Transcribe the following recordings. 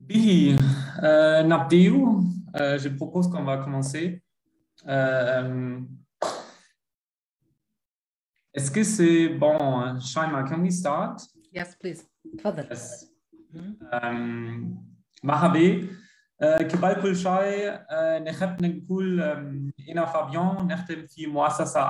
Bihi, euh, Nabdeu, euh, je propose qu'on va commencer. Euh, Est-ce que c'est bon, Shaima, can we start? Yes, please. تفضل. Yes. Um, مرحبا uh, كبال كل شيء uh, نحب نقول um, أنا فابيان نخدم في مؤسسة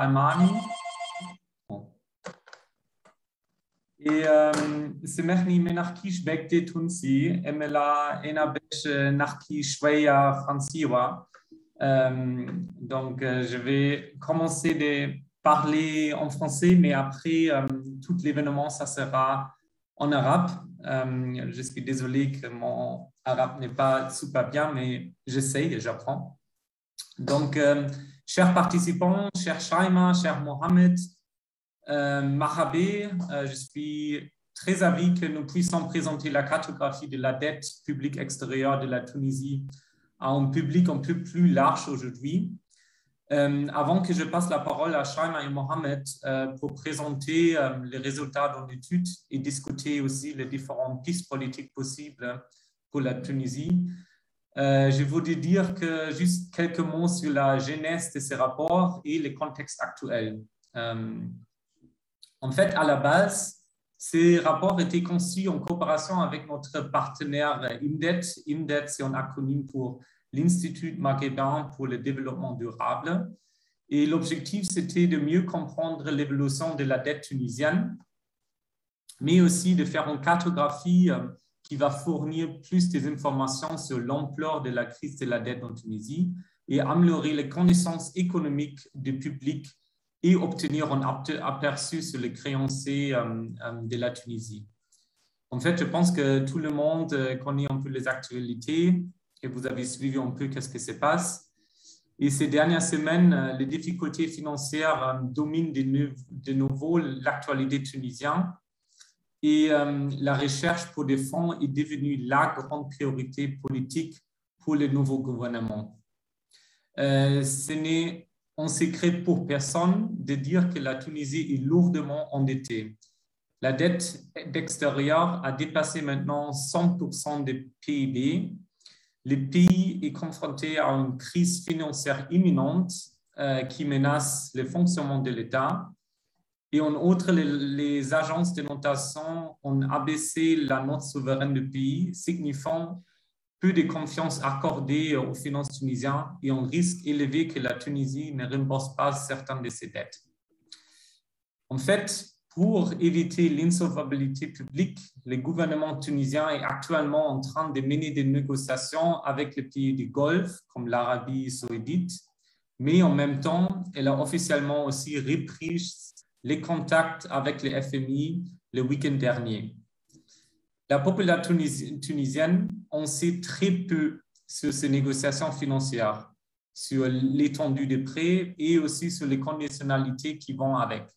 ألماني سمحني من نحكيش بكتي تونسي إملا أنا باش نحكي شوية فرنسيوة donc euh, je vais commencer de parler en français mais après euh, tout l'événement ça sera en arabe euh, je suis désolé que mon arabe n'est pas super bien mais j'essaye et j'apprends donc chers participants chers Shaima chers Mohamed euh, Mahabé, euh, je suis très avis que nous puissions présenter la cartographie de la dette publique extérieure de la Tunisie à un public un peu plus large aujourd'hui. Euh, avant que je passe la parole à Shaima et Mohamed pour présenter les résultats de l'étude et discuter aussi les différentes pistes politiques possibles pour la Tunisie, je voudrais dire juste quelques mots sur la genèse de ces rapports et le contexte actuel. En fait, à la base, ces rapports étaient conçus en coopération avec notre partenaire IMDET. IMDET, c'est un acronyme pour l'Institut maghrébin pour le développement durable. Et l'objectif, c'était de mieux comprendre l'évolution de la dette tunisienne, mais aussi de faire une cartographie qui va fournir plus d'informations sur l'ampleur de la crise de la dette en Tunisie et améliorer les connaissances économiques du public et obtenir un aperçu sur les créanciers de la Tunisie. En fait, je pense que tout le monde connaît un peu les actualités et vous avez suivi un peu qu'est-ce qui se passe. Et ces dernières semaines, les difficultés financières dominent de nouveau l'actualité tunisienne et la recherche pour des fonds est devenue la grande priorité politique pour le nouveau gouvernement. Euh, ce n'est un secret pour personne de dire que la Tunisie est lourdement endettée. La dette d'extérieur a dépassé maintenant 100% des PIB. Le pays est confronté à une crise financière imminente euh, qui menace le fonctionnement de l'État. Et en outre, les, agences de notation ont abaissé la note souveraine du pays, signifiant peu de confiance accordée aux finances tunisiennes et un risque élevé que la Tunisie ne rembourse pas certaines de ses dettes. En fait, pour éviter l'insolvabilité publique, le gouvernement tunisien est actuellement en train de mener des négociations avec les pays du Golfe, comme l'Arabie saoudite, mais en même temps, elle a officiellement aussi repris les contacts avec le FMI le week-end dernier. La population tunisienne on sait très peu sur ces négociations financières, sur l'étendue des prêts et aussi sur les conditionnalités qui vont avec.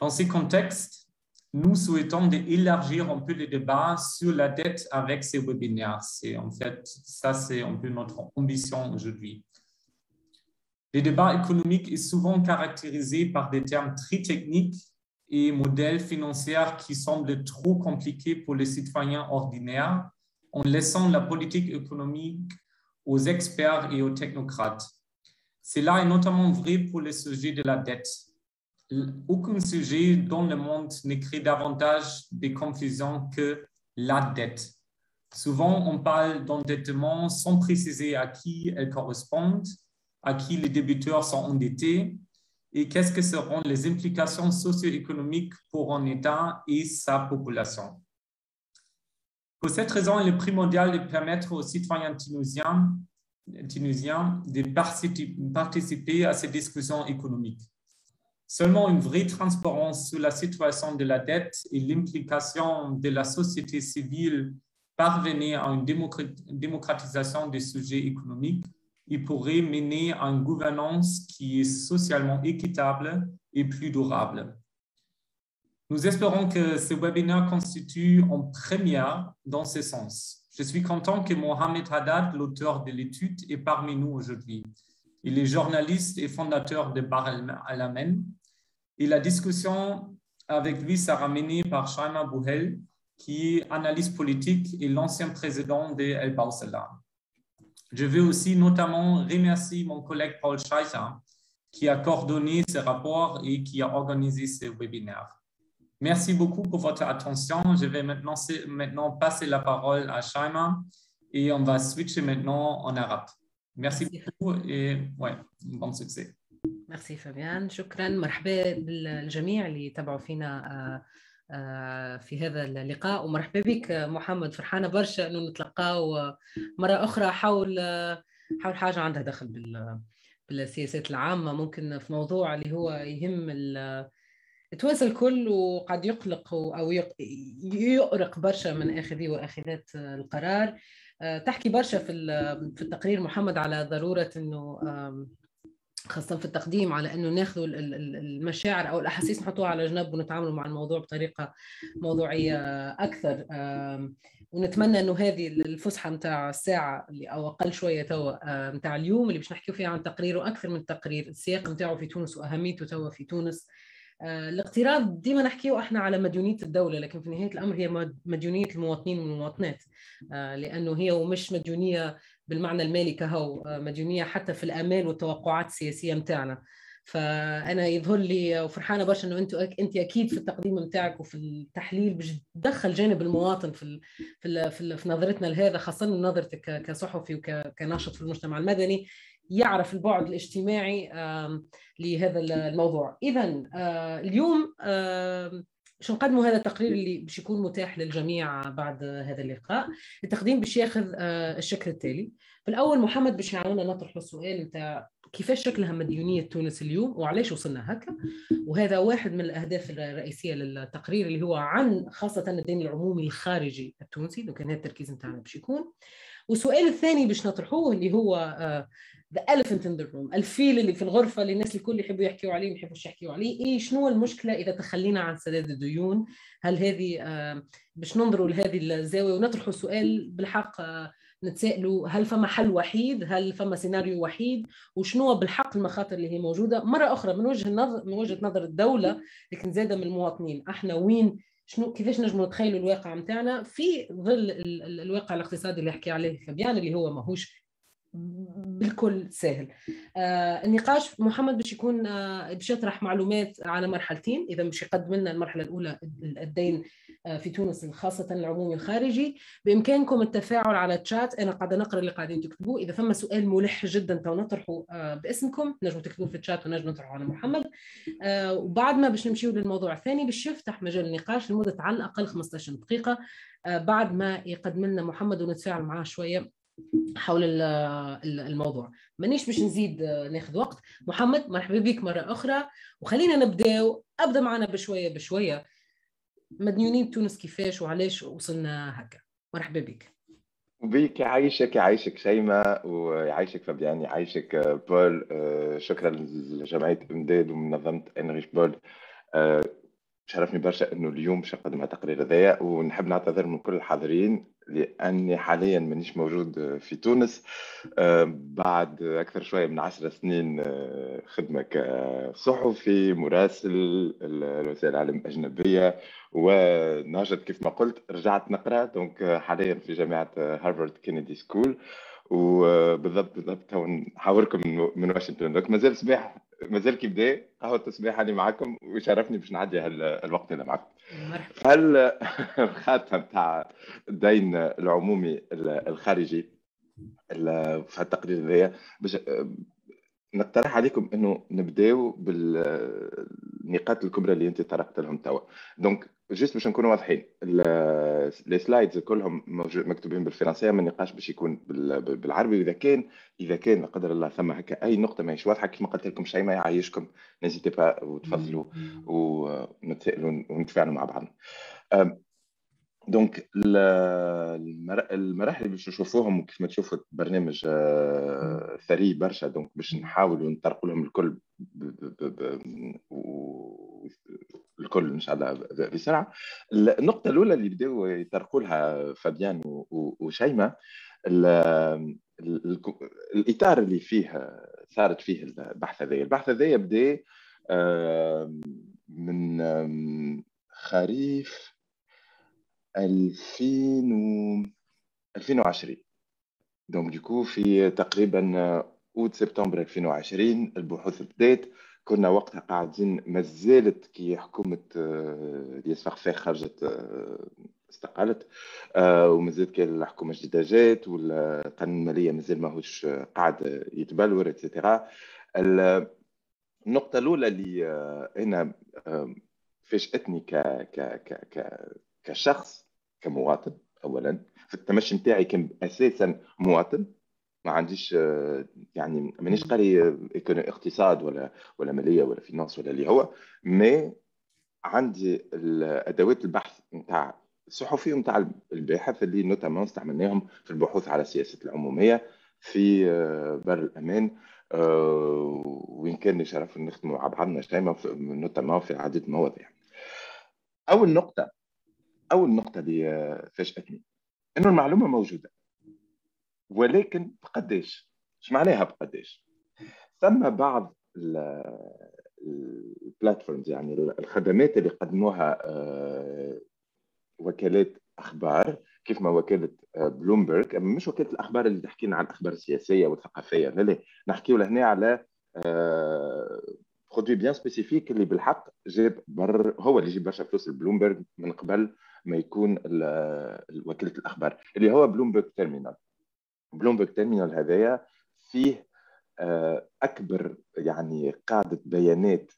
Dans ces contextes, nous souhaitons élargir un peu le débat sur la dette avec ces webinaires. C'est en fait, ça c'est un peu notre ambition aujourd'hui. Le débat économique est souvent caractérisé par des termes très techniques et modèles financiers qui semblent trop compliqués pour les citoyens ordinaires en laissant la politique économique aux experts et aux technocrates. Cela est notamment vrai pour le sujet de la dette. Aucun sujet dans le monde ne crée davantage de confusion que la dette. Souvent, on parle d'endettement sans préciser à qui elle correspond, à qui les débiteurs sont endettés et qu'est-ce que seront les implications socio-économiques pour un État et sa population. Pour cette raison, il est primordial de permettre aux citoyens tunisiens, de participer à ces discussions économiques. Seulement une vraie transparence sur la situation de la dette et l'implication de la société civile parvenir à une démocratisation des sujets économiques, il pourrait mener à une gouvernance qui est socialement équitable et plus durable. Nous espérons que ce webinaire constitue en première dans ce sens. Je suis content que Mohamed Haddad, l'auteur de l'étude, est parmi nous aujourd'hui. Il est journaliste et fondateur de Bar al-Amen. Et la discussion avec lui sera menée par Shaima Bouhel, qui analyse politique et l'ancien président de El Bausela. Je veux aussi notamment remercier mon collègue Paul Scheicher qui a coordonné ce rapport et qui a organisé ce webinaire. Merci beaucoup pour votre attention. Je vais maintenant, maintenant passer la parole à Shaima et on va switcher maintenant en arabe. Merci, Merci. beaucoup et ouais, bon succès. Merci فابيان شكرا مرحبا بالجميع اللي تابعوا فينا في هذا اللقاء ومرحبا بك محمد فرحانه برشا انه نتلقاو مره أخرى حول حول حاجة عندها دخل بالسياسات العامه ممكن في موضوع اللي هو يهم التوانسه الكل وقد يقلق أو يؤرق برشا من آخذي وآخذات القرار. تحكي برشا في في التقرير محمد على ضرورة إنه خاصة في التقديم على إنه ناخذ المشاعر أو الأحاسيس نحطوها على جنب ونتعاملوا مع الموضوع بطريقة موضوعية أكثر. ونتمنى إنه هذه الفسحة نتاع الساعة اللي أو أقل شوية توا نتاع اليوم اللي باش نحكيو فيها عن تقرير وأكثر من تقرير السياق نتاعو في تونس وأهميته توا في تونس. الاقتراض ديما نحكيه إحنا على مديونية الدولة لكن في نهاية الأمر هي مديونية المواطنين والمواطنات لأنه هي ومش مديونية بالمعنى المالي كهو مديونية حتى في الأمال والتوقعات السياسية متاعنا. فأنا يظهر لي وفرحانة برشا إنه أنتم انت أكيد في التقديم نتاعك وفي التحليل باش تدخل جانب المواطن في في في, في نظرتنا لهذا خاصة نظرتك كصحفي وكناشط في المجتمع المدني. يعرف البعد الاجتماعي لهذا الموضوع. اذا اليوم باش نقدموا هذا التقرير اللي باش يكون متاح للجميع بعد هذا اللقاء؟ التقديم باش ياخذ الشكل التالي. في الأول محمد باش يعاوننا نطرح السؤال نتاع كيفاش شكلها مديونية تونس اليوم وعلاش وصلنا هكا. وهذا واحد من الأهداف الرئيسية للتقرير اللي هو عن خاصة الدين العمومي الخارجي التونسي لو كان هذا التركيز نتاعنا باش يكون. والسؤال الثاني باش نطرحوه اللي هو the elephant in the room الفيل اللي في الغرفة اللي الناس الكل يحبوا يحكيوا عليه ما يحبوش يحكيوا عليه. إيه شنو المشكلة إذا تخلينا عن سداد الديون؟ هل هذه باش ننظروا لهذه الزاوية ونطرحوا سؤال بالحق نتسائلوا هل فما حل وحيد؟ هل فما سيناريو وحيد؟ وشنو بالحق المخاطر اللي هي موجودة؟ مرة أخرى من وجه النظر من وجهة نظر الدولة لكن زادة من المواطنين. إحنا وين؟ شنو كيفاش نجموا نتخيلوا الواقع نتاعنا في ظل الواقع الاقتصادي اللي حكي عليه فبيان اللي هو ماهوش بالكل سهل آه النقاش محمد باش يكون آه باش يطرح معلومات على مرحلتين إذا باش يقدم لنا المرحلة الأولى الدين في تونس خاصة العمومي الخارجي. بإمكانكم التفاعل على الشات. أنا قاعدة نقرأ اللي قاعدين تكتبوه. إذا فما سؤال ملح جدا تو نطرحه آه باسمكم. نجموا تكتبوه في الشات ونجم نطرحه على محمد. آه وبعد ما باش نمشيو للموضوع الثاني باش يفتح مجال النقاش لمدة على الأقل 15 دقيقة. آه بعد ما يقدم لنا محمد ونتفاعل معاه شوية حول الموضوع. مانيش باش نزيد ناخذ وقت. محمد مرحبا بك مرة أخرى. وخلينا نبداو أبدأ معنا بشوية بشوية. مديونية تونس كيفاش وعلاش وصلنا هكا. مرحبا بك. بيك يعيشك يعيشك شيماء ويعيشك فابيان يعيشك بول شكرا لجمعية إمداد ومنظمة انريش بول. شرفني برشا إنه اليوم باش نقدم التقرير هذايا ونحب نعتذر من كل الحاضرين. لأني حاليا مانيش موجود في تونس. بعد أكثر شوية من عشر سنين خدمة كصحفي مراسل الوسائل العالم الأجنبية وناشط كيف ما قلت رجعت نقرأ. donc حاليا في جامعة هارفارد كينيدي سكول. وبالضبط بالضبط نحاوركم من واشنطن. donc مازال صباح مازال كي بدا قهوة التصبيح اللي معكم ويشرفني باش نعدي الوقت اللي معكم. هل الخاتم تاع الدين العمومي الخارجي في التقرير هذايا باش نقترح عليكم إنه نبدأو بالنقاط الكبرى اللي أنت طرقت لهم توا. donc juste باش نكونوا واضحين les slides كلهم مكتوبين بالفرنسية ما النقاش باش يكون بالعربي. وإذا كان إذا كان لا قدر الله ثم هكا أي نقطة ماهيش واضحة كما قلت لكم شيء ما يعيشكم n'hésitez pas وتفضلوا ونتسائلوا ونتفاعلوا مع بعضنا. donc المراحل اللي باش نشوفوهم وكيف ما تشوفوا برنامج آه، ثري برشا donc باش نحاولوا نطرقوا لهم الكل الكل إن شاء الله بسرعة. النقطة الأولى اللي بداوا يطرقوا لها فابيان وشيماء الإطار اللي فيه صارت فيه البحث هذايا. البحث هذايا بدأ من خريف 2000 و 2020 donc du coup في تقريبا أوت سبتمبر 2020 البحوث بدأت. كنا وقتها قاعدين مازالت كي حكومة الياس فخفاخ خرجت استقالت. ومازالت كان الحكومة الجديدة جات والقانون المالية مازال ماهوش قاعد يتبلور et cetera النقطة الأولى اللي أنا فاجأتني ك ك ك ك كشخص كمواطن اولا. في التمشي نتاعي كان أساسا مواطن. ما عنديش يعني مانيش قاري اقتصاد ولا ولا مالية ولا finance ولا اللي هو. mais عندي ادوات البحث نتاع الصحفي ونتاع الباحث اللي notamment استعملناهم في البحوث على السياسة العمومية في بر الأمان. وين كان شرف نخدموا مع بعضنا دائما نوتامون في عدة مواضيع أول نقطة اول نقطه اللي فاجأتني. إنه المعلومة موجودة. ولكن بقداش إيش معناها بقداش ثم بعض البلاتفورمز يعني الخدمات اللي قدموها آه، وكالات أخبار كيف ما وكالة آه، بلومبرج مش وكالة الأخبار اللي تحكي لنا عن الأخبار السياسية والثقافية. لا لا. نحكيو لهنا على produit bien spécifique اللي بالحق جاب بر هو اللي يجيب برشا فلوس البلومبرج من قبل ما يكون وكالة الأخبار اللي هو بلومبرج terminal بلومبرج terminal هذايا فيه آه، أكبر يعني قاعدة بيانات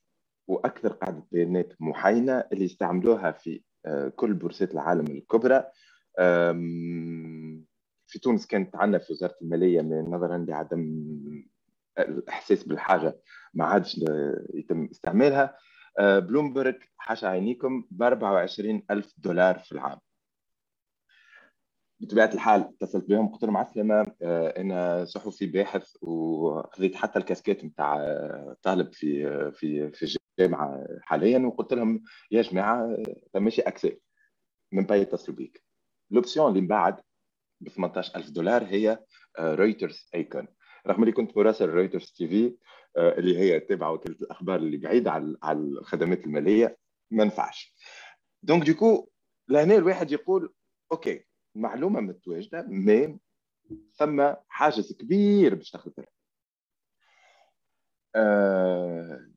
وأكثر قاعدة بيانات محينة اللي يستعملوها في آه، كل بورصات العالم الكبرى. في تونس كانت عندنا في وزارة المالية نظرا لعدم الإحساس بالحاجة ما عادش يتم استعمالها. بلومبرج حاشا عينيكم ب 24 ألف دولار في العام. بطبيعة الحال اتصلت بهم قلت لهم عسلامة آه، أنا صحفي باحث وخذيت حتى الكاسكيت نتاع آه، طالب في في في الجامعة حاليا وقلت لهم يا جماعة ماشي أكسي من باي يتصلوا بيك. لوبسيون اللي من بعد ب 18000 دولار هي رويترز أيكون. رغم اللي كنت مراسل رويترز تي في اللي هي تابعه وكالة الأخبار اللي بعيده على على الخدمات المالية ما نفعش. دونك ديكو لهنا الواحد يقول أوكي معلومة متواجدة مي ثم حاجز كبير باش تاخذ فيها أه...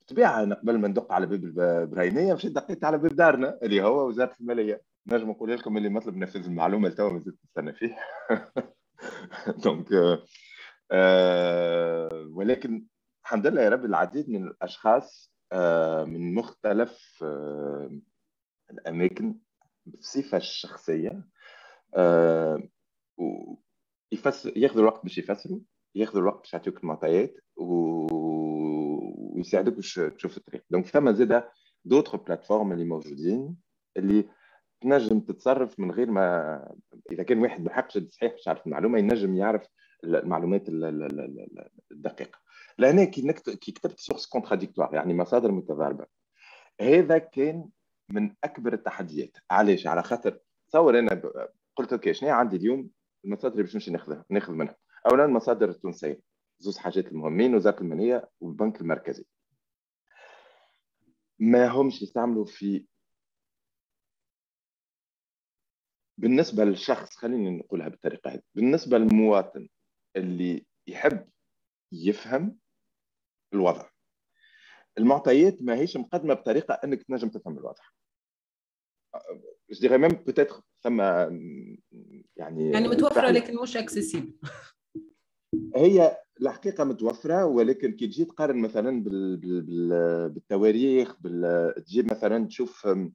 بالطبيعه قبل ما ندق على باب ال premier مشيت دقيت على باب دارنا اللي هو وزارة المالية. نجم نقول لكم اللي مطلب نفاذ المعلومة تو ما زلت نستنى فيه. donc آه ولكن الحمد لله يا رب العديد من الأشخاص آه من مختلف آه الأماكن بصفة الشخصيه ياخذوا الوقت باش يفسروا ياخذوا الوقت باش يعطيوك المعطيات. ويساعدوك باش تشوف الطريق donc ثم زاد d'autres plateformes اللي موجودين اللي تنجم تتصرف من غير ما إذا كان واحد بالحق جد صحيح باش يعرف المعلومة ينجم يعرف المعلومات الدقيقة. لهنا كي كي كتبت sources contradictoires يعني مصادر متضاربة. هذا كان من أكبر التحديات. علاش؟ على خاطر تصور أنا قلت أوكي شنو عندي اليوم؟ المصادر اللي باش نمشي ناخذها ناخذ منها. اولا المصادر التونسية. زوز حاجات المهمين وزارة المالية والبنك المركزي. ما همش يستعملوا في بالنسبة للشخص خليني نقولها بالطريقة هذه. بالنسبة للمواطن اللي يحب يفهم الوضع. المعطيات ما هيش مقدمة بطريقة أنك تنجم تفهم الوضع. je même peut-être ثم يعني يعني متوفرة لكن مش accessible هي الحقيقة متوفرة ولكن كي تجي تقارن مثلا بال... بال... بالتواريخ بال... تجي مثلا تشوف en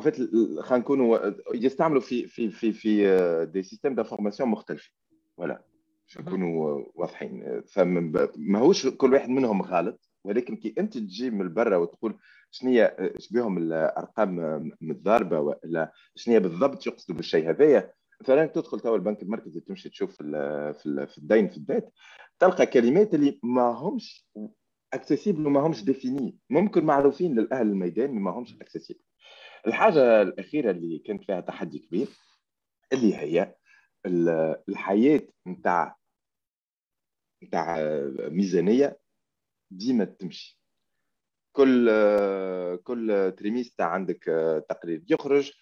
fait خلينا نكونوا يستعملوا في في في في des systèmes d'information مختلفين. ولا. باش نكونوا واضحين. ماهوش كل واحد منهم غلط ولكن كي أنت تجي من برا وتقول شنو هي بهم الأرقام متضاربة ولا شنو هي بالضبط يقصدوا بالشيء هذايا مثلا تدخل توا البنك المركزي تمشي تشوف في في الدين في ال dette تلقى كلمات اللي ما همش accessibles وما همش définis ممكن معروفين للأهل الميدان ما همش accessibles الحاجة الأخيرة اللي كانت فيها تحدي كبير اللي هي الحياة نتاع نتاع ميزانية ديما تمشي. كل كل trimestre عندك تقرير. يخرج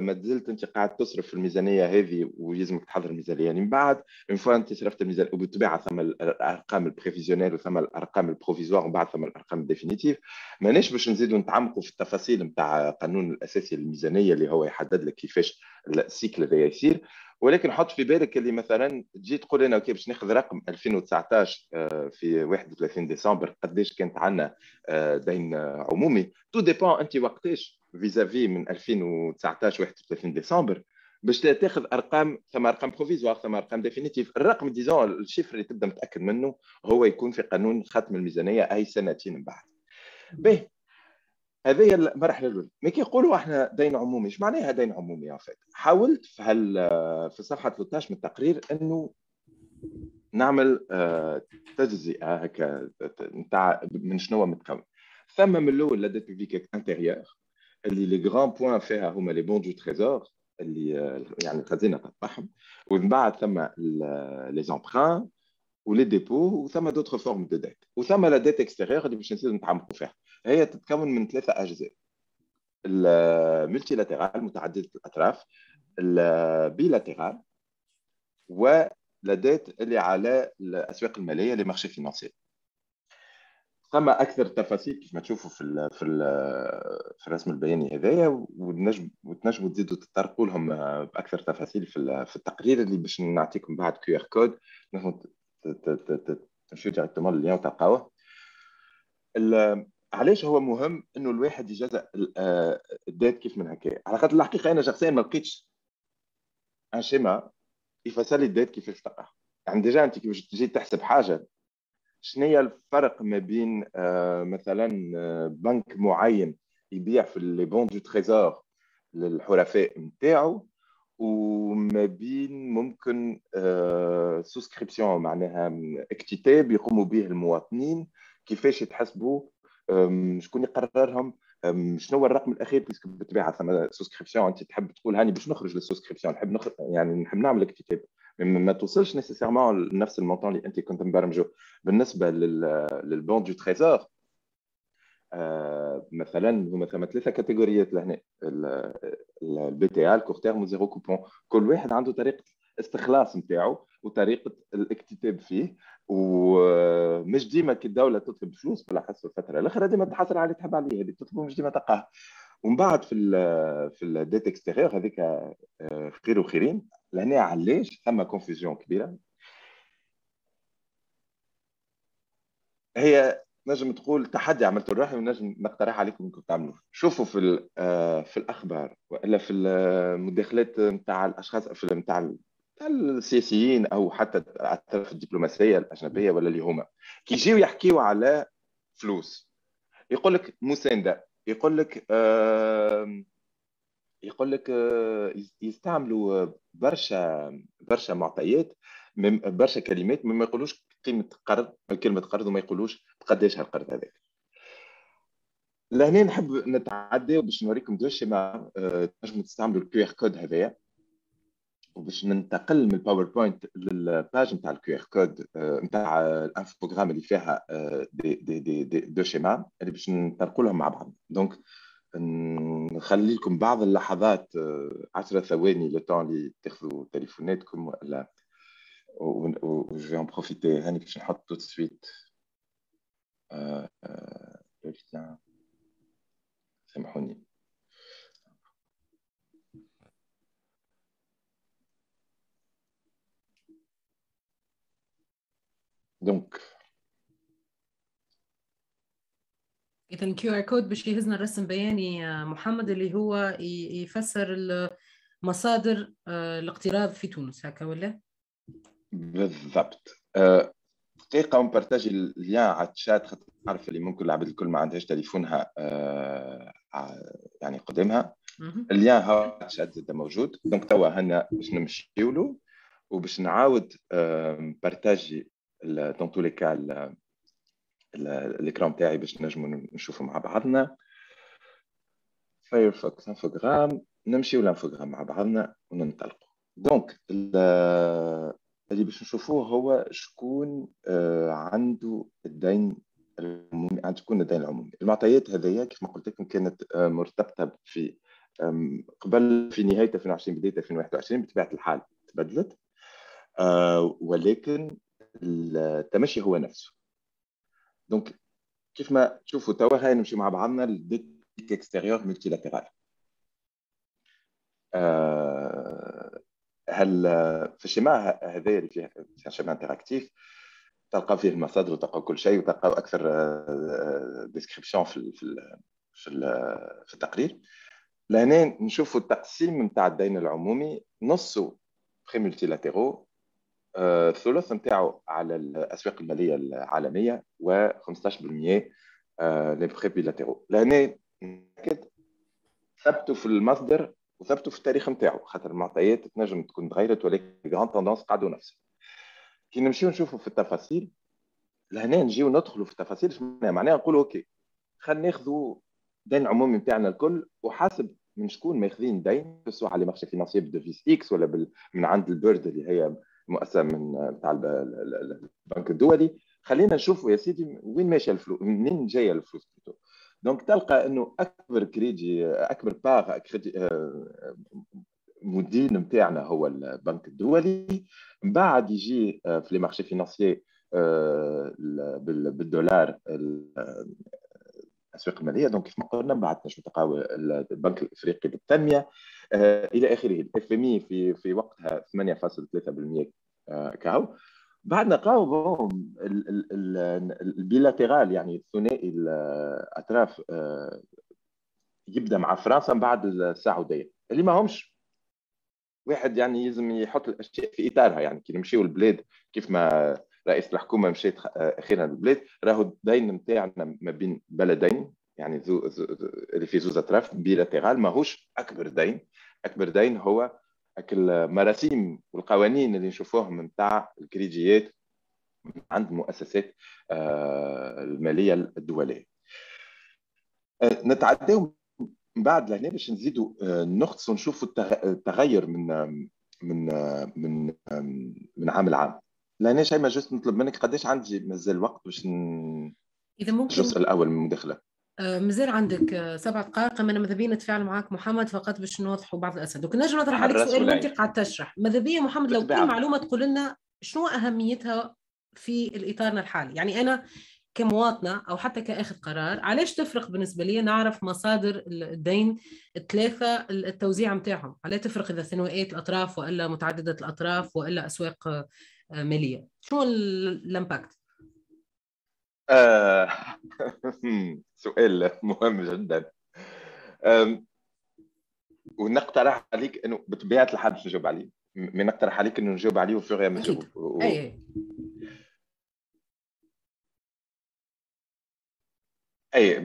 ما زلت أنت قاعد تصرف في الميزانية هذه ويلزمك تحضر الميزانية. يعني من بعد une fois أنت صرفت الميزانية وبالطبيعه ثم الأرقام ال prévisionnels وثم الأرقام ال provisoires ومن بعد ثم الأرقام ال définitifs. ماناش باش نزيدوا نتعمقوا في التفاصيل نتاع القانون الأساسي للميزانية اللي هو يحدد لك كيفاش ال cycle هذا يصير. ولكن حط في بالك اللي مثلا تجي تقول أنا OK باش ناخذ رقم 2019 آه، في 31 ديسمبر قداش كانت عندنا آه، دين عمومي. tout dépend أنت وقتاش vis-à-vis من 2019 31 ديسمبر باش تاخذ أرقام ثم أرقام provisoires ثم أرقام définitifs الرقم disons ال chiffre اللي تبدأ متأكد منه هو يكون في قانون ختم الميزانية أي سنتين من بعد. به هذه هي المرحلة الأولى. ما كي يقولوا إحنا دين عمومي. إيش معناها دين عمومي en fait حاولت في هال في صفحه 13 من التقرير إنه نعمل آه، تجزئة هكا نتاع من شنو متكون. ثم من الأول la dette intérieure اللي les grands points فيها هما les bons du Trésor اللي يعني الخزينة تطبعهم. ومن بعد ثم les emprunts و les dépôts وثم d'autres formes de dette. وثم la dette extérieure اللي باش نزيدو نتعمقوا فيها. هي تتكون من ثلاثة أجزاء. ال multilatérale متعددة الأطراف. ال bilatérale و les dettes اللي على الأسواق المالية les marchés financiers ثم أكثر تفاصيل كيف ما تشوفوا في ال في ال في الرسم البياني هذايا وتنجموا تزيدوا تطرقوا لهم بأكثر تفاصيل في في التقرير اللي باش نعطيكم بعد QR code. تمشيو directement لل lien وتلقاوه. علاش هو مهم إنه الواحد يجزء آه، ال dette كيف من هكا؟ على خاطر الحقيقة أنا شخصيا ما لقيتش un schéma يفسر لي ال dette كيفاش تلقاها يعني déjà أنت كيفاش تجي تحسب حاجة؟ شنو هي الفرق ما بين آه، مثلا آه، بنك معين يبيع في les bons du Trésor للحرفاء نتاعو وما بين ممكن souscription معناها اكتتاب يقوموا به المواطنين كيفاش يتحسبوا شكون يقررهم؟ شنو هو الرقم الأخير puisque بالطبيعه ثم souscription أنت تحب تقول هاني باش نخرج لل souscription نحب نخرج يعني نحب نعمل اكتتاب ما توصلش nécessairement لنفس ال montant اللي أنت كنت مبرمجة. بالنسبة لل bons du Trésor مثلا هما ثم ثلاثة catégorie يات لهنا. ال BTA ال court terme و zéro coupon. كل واحد عنده طريقة استخلاص نتاعو وطريقة الاكتتاب فيه. ومش ديما كي الدولة تطلب فلوس بالاخص الفترة الأخرى ديما تحصل عليه تحب عليه هذه تطلب مش ديما تلقاها ومن بعد في ال في ال dette extérieure هذيك آه، خير وخيرين. لهنا علاش؟ ثم confusion كبيرة. هي نجم تقول تحدي عملته روحي ونجم نقترح عليكم إنكم تعملوه. شوفوا في آه، في الأخبار وإلا في المداخلات نتاع الأشخاص في نتاع السياسيين أو حتى الطرف الدبلوماسية الأجنبية ولا اللي هما كي يجيو يحكيوا على فلوس يقول لك مسانده يقول لك آه يقول لك آه يستعملوا برشا برشا معطيات برشا كلمات ما يقولوش قيمة قرض كلمة قرض وما يقولوش بقداش هالقرض هذاك. لهنا نحب نتعدى باش نوريكم deux schémas آه، تنجموا تستعملوا ال QR code هذايا. وباش ننتقل من ال PowerPoint لل page نتاع ال QR code نتاع ال Infogram اللي فيها دي دي دي, دي دو شيما اللي باش نطرقوا لهم مع بعض. donc نخلي لكم بعض اللحظات 10 ثواني le temps اللي تاخذوا تليفوناتكم ولا و je vais en profiter هاني باش نحط tout de suite سامحوني. Donc اذا ال QR code باش يهزنا الرسم بياني محمد اللي هو يفسر مصادر آه، الاقتراض في تونس هكا ولا؟ بالضبط. أه دقيقة ون partager ال lien على الشات خاطر نعرف اللي ممكن العباد الكل ما عندهاش تليفونها أه يعني قدامها ال lien ها الشات زاد موجود. دونك توا هنا باش نمشيو له وباش نعاود أه بارتاجي دون تو لي كا الاكرام تاعي باش نجموا نشوفوا مع بعضنا. فايرفوكس انفوغرام نمشيو لانفوغرام مع بعضنا وننطلقوا دونك اللي باش نشوفوه هو شكون عنده الدين العمومي ان تكون الدين العمومي. المعطيات هذيا كيف ما قلت لكم كانت آه، مرتبطة في قبل في نهاية 2020 بداية 2021 بطبيعة الحال تبدلت. آه، ولكن التمشي هو نفسه. donc كيف ما تشوفوا توا هاي نمشي مع بعضنا لل dette extérieure multilatérale هل في ال schéma هذا اللي فيه schéma interactif تلقى فيه المصادر وتلقى كل شيء وتلقى أكثر description في في في, في التقرير. لهنا نشوفوا التقسيم نتاع الدين العمومي نصه prêts multilatéraux الثلث نتاعو على الأسواق المالية العالمية و 15% les prêts bilatéraux. لهنا نأكد ثبتوا في المصدر وثبتوا في التاريخ نتاعو خاطر المعطيات تنجم تكون تغيرت ولكن grandes tendances قعدوا نفسهم كي نمشيو نشوفوا في التفاصيل لهنا نجيو ندخلوا في التفاصيل معناها؟ نقولوا أوكي خلينا ناخذوا دين عمومي نتاعنا الكل وحاسب من شكون ماخذين دين سواء على مارشي فينانسيي بدوفيس إكس ولا من عند البيرد اللي هي مؤسسه من تاع البنك الدولي. خلينا نشوفوا يا سيدي وين ماشيه الفلوس منين جاية الفلوس. دونك تلقى إنه أكبر كريدي أكبر باغ آه، مدين نتاعنا هو البنك الدولي. من بعد يجي آه، في les marchés financiers آه، بالدولار الأسواق المالية. donc كيف ما قلنا بعد نجم تلقاو البنك الإفريقي للتنميه إلى آخره. ال FMI في وقتها 8.3% كاو بعد نلقاو ال bilatéral يعني الثنائي الأطراف آه، يبدأ مع فرنسا من بعد السعوديه اللي ما همش واحد يعني لازم يحط الأشياء في إطارها يعني كي نمشيو البلاد كيف ما رئيس الحكومة مشيت أخيرا البلاد راهو الدين نتاعنا ما بين بلدين يعني زو زو اللي في زوز أطراف بيلاتيرال ماهوش أكبر دين. أكبر دين هو المراسيم والقوانين اللي نشوفوهم نتاع الكريديات عند المؤسسات آه، المالية الدولية. آه، نتعداو من بعد لهنا باش نزيدوا آه، نقص ونشوفوا التغير من من من من عام لعام. لهنا شيء ما جست نطلب منك قداش عندي مازال وقت باش ن... إذا ممكن الجزء الأول من المداخله آه، مازال عندك آه، سبع دقائق أنا ماذا بينا نتفاعل معك محمد فقط باش نوضحوا بعض الأسئلة. دوك نجم نطرح عليك سؤال وأنت قاعد تشرح. ماذا بيا محمد لو كل معلومة تقول لنا شنو أهميتها في الإطارنا الحالي؟ يعني أنا كمواطنة أو حتى كأخذ قرار علاش تفرق بالنسبة لي نعرف مصادر الدين الثلاثة التوزيع نتاعهم علاش تفرق إذا ثنائيه الأطراف وإلا متعددة الأطراف وإلا أسواق آه، مالية. شنو الإمباكت؟ آه، سؤال مهم جدا. ونقترح عليك إنه بطبيعة الحال باش نجاوب عليه. ما نقترح عليك إنه نجاوب عليه وفي غير مسؤول أي. أي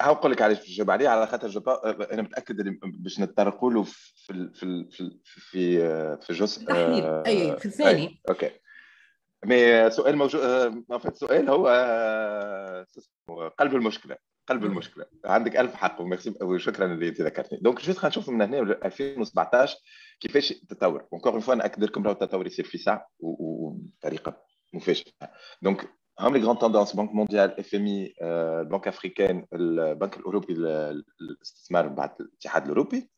ها نقول لك علاش باش نجاوب عليه؟ على خاطر جبا أنا متأكد باش نتطرقوا له في في في في في جزء تحليل. أي في الثاني. أوكي. mais سؤال موجود السؤال هو قلب المشكلة قلب المشكلة. عندك ألف حق وميرسي وشكرا اللي ذكرتني donc juste نشوف من هنا 2017 كيفاش تطور encore une fois نأكد لكم راهو التطور يصير في ساعة وبطريقة مفاجئه donc هم les grandes tendances Banque mondiale FMI ال Banque africaine البنك الأوروبي للاستثمار بعد الاتحاد الأوروبي.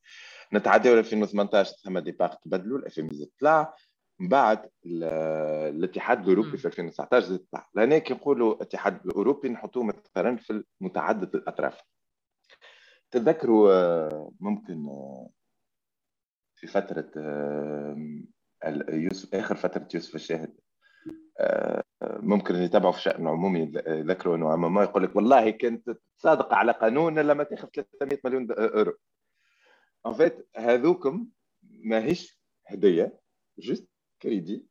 نتعداو 2018 ثم ديبار تبدلوا ال FMI طلع من بعد الاتحاد الأوروبي في 2019 زاد لهنا كي نقولوا الاتحاد الأوروبي نحطوه مثلا في متعدد الأطراف. تذكروا آه، ممكن آه، في فترة آه، يوسف آخر فترة يوسف الشاهد ممكن اللي يتابعوا في الشأن العمومي يذكروا أنه ما يقول لك والله كنت تصادق على قانون لما تأخذ 300 مليون أورو. ان فيت هذوكم ماهيش هدية جست كريدي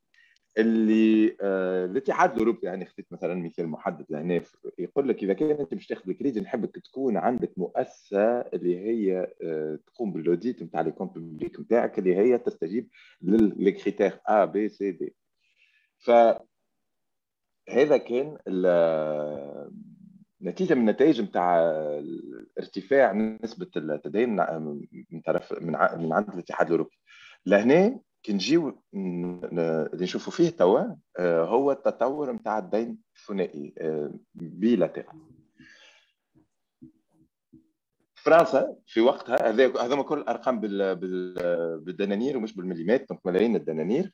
اللي آه الاتحاد الأوروبي يعني خذيت مثلا مثال محدد لهنا يقول لك إذا كان أنت باش تاخذ الكريدي نحبك تكون عندك مؤسسة اللي هي آه تقوم بال audit نتاع les comptes publics نتاعك اللي هي تستجيب لل critères A B C D ف هذا كان نتيجة من النتائج نتاع ارتفاع نسبة التدين من طرف من عند الاتحاد الأوروبي. لهنا كي نجيو اللي نشوفوا فيه توا آه، هو التطور نتاع الدين الثنائي bilatéral. فرنسا في وقتها هذوما كل ارقام بالدنانير ومش بالمليمات donc ملايين الدنانير.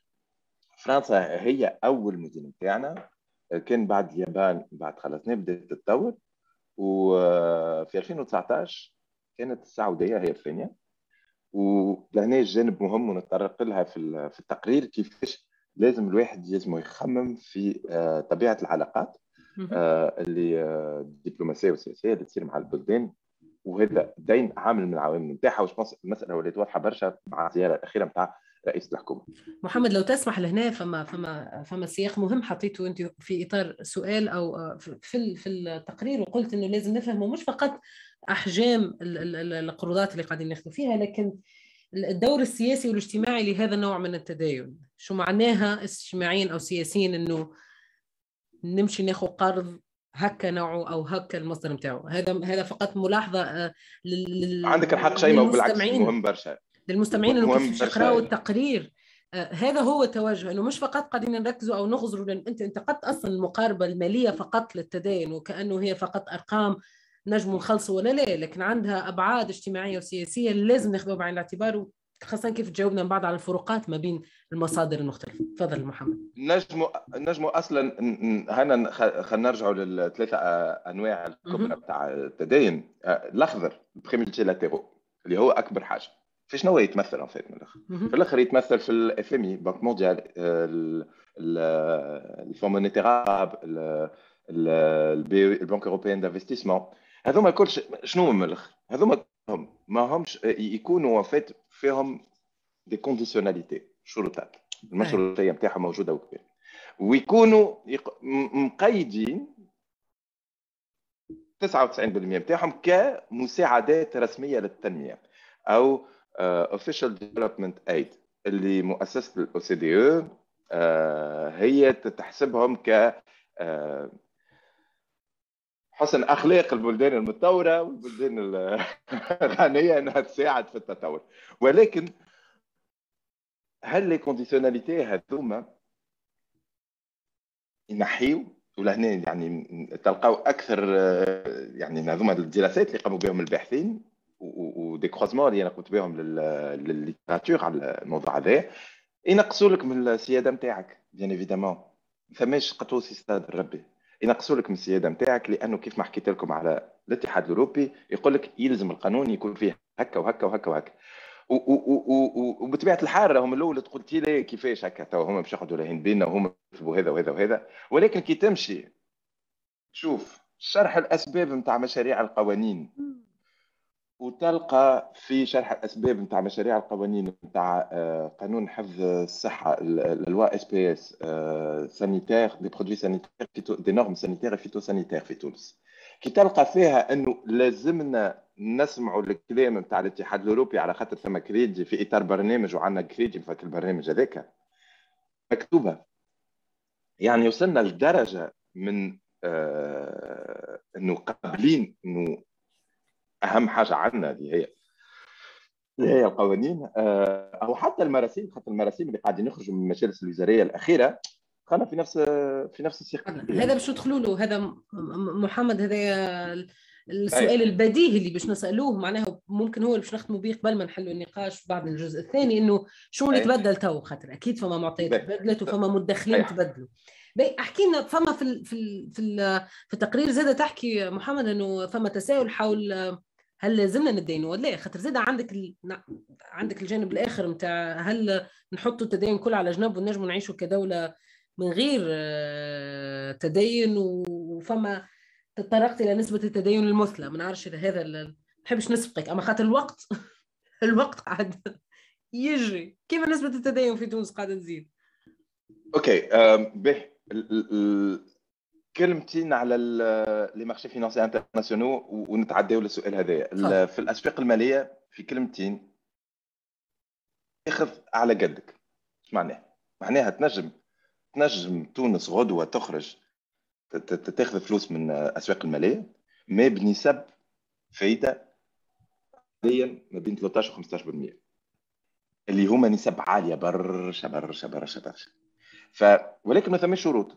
فرنسا هي أول مدينة بتاعنا كان بعد اليابان بعد خلاص بدأت تتطور. وفي 2019 كانت السعودية هي الثانية. ولهنا جانب مهم ونتطرق لها في في التقرير كيفاش لازم الواحد لازم يخمم في آه، طبيعة العلاقات آه، اللي الدبلوماسية آه، والسياسية اللي تصير مع البلدان وهذا دين عامل من العوامل نتاعها واش المساله ولات واضحة برشا مع الزياره الأخيرة نتاع رئيس الحكومة. محمد لو تسمح لهنا فما فما فما سياق مهم حطيته أنت في إطار سؤال أو في في التقرير وقلت إنه لازم نفهمه مش فقط أحجام القروضات اللي قاعدين ناخذ فيها لكن الدور السياسي والاجتماعي لهذا النوع من التدين شو معناها اجتماعيا أو سياسيا إنه نمشي ناخذ قرض هكا نوعه أو هكا المصدر نتاعو هذا هذا فقط ملاحظة آه، لل... عندك الحق شيماء وبالعكس مهم برشا. للمستمعين اللي كيف يقرأوا التقرير. آه، هذا هو التوجه إنه مش فقط قاعدين نركزوا أو نغزروا لأن أنت انتقدت أصلا المقاربة المالية فقط للتدين وكأنه هي فقط أرقام نجم نخلصوا ولا لا لكن عندها أبعاد اجتماعية وسياسية لازم ناخذوها بعين الاعتبار خاصة كيف تجاوبنا من بعد على الفروقات ما بين المصادر المختلفة. تفضل محمد. نجموا نجموا أصلا هنا خلينا نرجعوا للثلاثة أنواع الكبرى بتاع التدين. الأخضر برك multilatéraux اللي هو أكبر حاجة. في شنو يتمثل في من الآخر؟ في الآخر يتمثل في ال FMI Banque mondiale ال Fonds monétaire arabe ال Banque européenne d'investissement هذوما الكل شنو من الآخر؟ هذوما هم ما همش يكونوا فات فيهم des conditionnalités شروطات. المشروطية نتاعهم موجودة وكبير ويكونوا مقيدين 99% نتاعهم كمساعدات رسمية للتنمية أو official development aid اللي مؤسسة ال OCDE أو هي تحسبهم ك uh, حسن أخلاق البلدان المتطورة والبلدان الغنية إنها تساعد في التطور. ولكن هل les conditionnalités هذوما ينحيو؟ ولهنا يعني تلقاو أكثر يعني هذوما الدراسات اللي قاموا بهم الباحثين. و heureusement اللي أنا قمت بهم لل littérature على الموضوع هذا ينقصوا لك من السياده نتاعك bien évidemment فماش قطوس يصطاد لربي ينقصوا لك من السياده نتاعك لأنه كيف ما حكيت لكم على الاتحاد الاوروبي يقول لك يلزم القانون يكون فيه هكا وهكا وهكا وهكا وبطبيعه الحال راهم الأول قلت لي كيفاش هكا تو هما باش ياخذوا راهين بينا وهما يكتبوا هذا وهذا وهذا ولكن كي تمشي تشوف شرح الاسباب نتاع مشاريع القوانين وتلقى في شرح الأسباب نتاع مشاريع القوانين نتاع آه، قانون حفظ الصحة ال loi SPS sanitaire des produits sanitaires des normes sanitaires phytosanitaires في تونس. كي تلقى فيها إنه لازمنا نسمعوا الكلام نتاع الاتحاد الأوروبي على خاطر ثم كريدي في إطار برنامج وعندنا كريدي في البرنامج هذاك مكتوبة. يعني وصلنا لدرجة من آه إنه قابلين إنه أهم حاجة عندنا اللي هي. اللي هي. القوانين آه، أو حتى المراسيم حتى المراسيم اللي قاعدين يخرجوا من المجالس الوزارية الأخيرة خلنا في نفس في نفس السياق. هذا باش ندخلوا له هذا محمد هذا السؤال أي. البديهي اللي باش نسألوه معناه ممكن هو اللي باش نختموا به قبل ما نحلوا النقاش بعد الجزء الثاني إنه شو اللي تبدل تو؟ خاطر أكيد فما معطيات تبدلت وفما مدخلين تبدلوا. أحكي لنا فما في في في, في التقرير زاد تحكي محمد إنه فما تساؤل حول هل لازمنا ندينه ولا لا خاطر زاد عندك ال... عندك الجانب الآخر نتاع هل نحطوا التدين كله على جنب ونجموا نعيشوا كدولة من غير آه، تدين؟ وفما تطرقت إلى نسبة التدين المثلى. ما نعرفش إذا هذا ما نحبش نسبقك. أما خاطر الوقت الوقت قاعد يجري. كيف نسبة التدين في تونس قاعدة تزيد؟ أوكي باهي كلمتين على les marchés financiers internationaux ونتعداو للسؤال هذايا. في الاسواق المالية في كلمتين اخذ على قدك. إيش معناها؟ معناها تنجم تنجم تونس غدوة تخرج تاخذ فلوس من الأسواق المالية ما بنسب فايدة حاليا ما بين 13 و 15% اللي هما نسب عالية برشا برشا برشا برشا. ف ولكن ما ثماش شروط.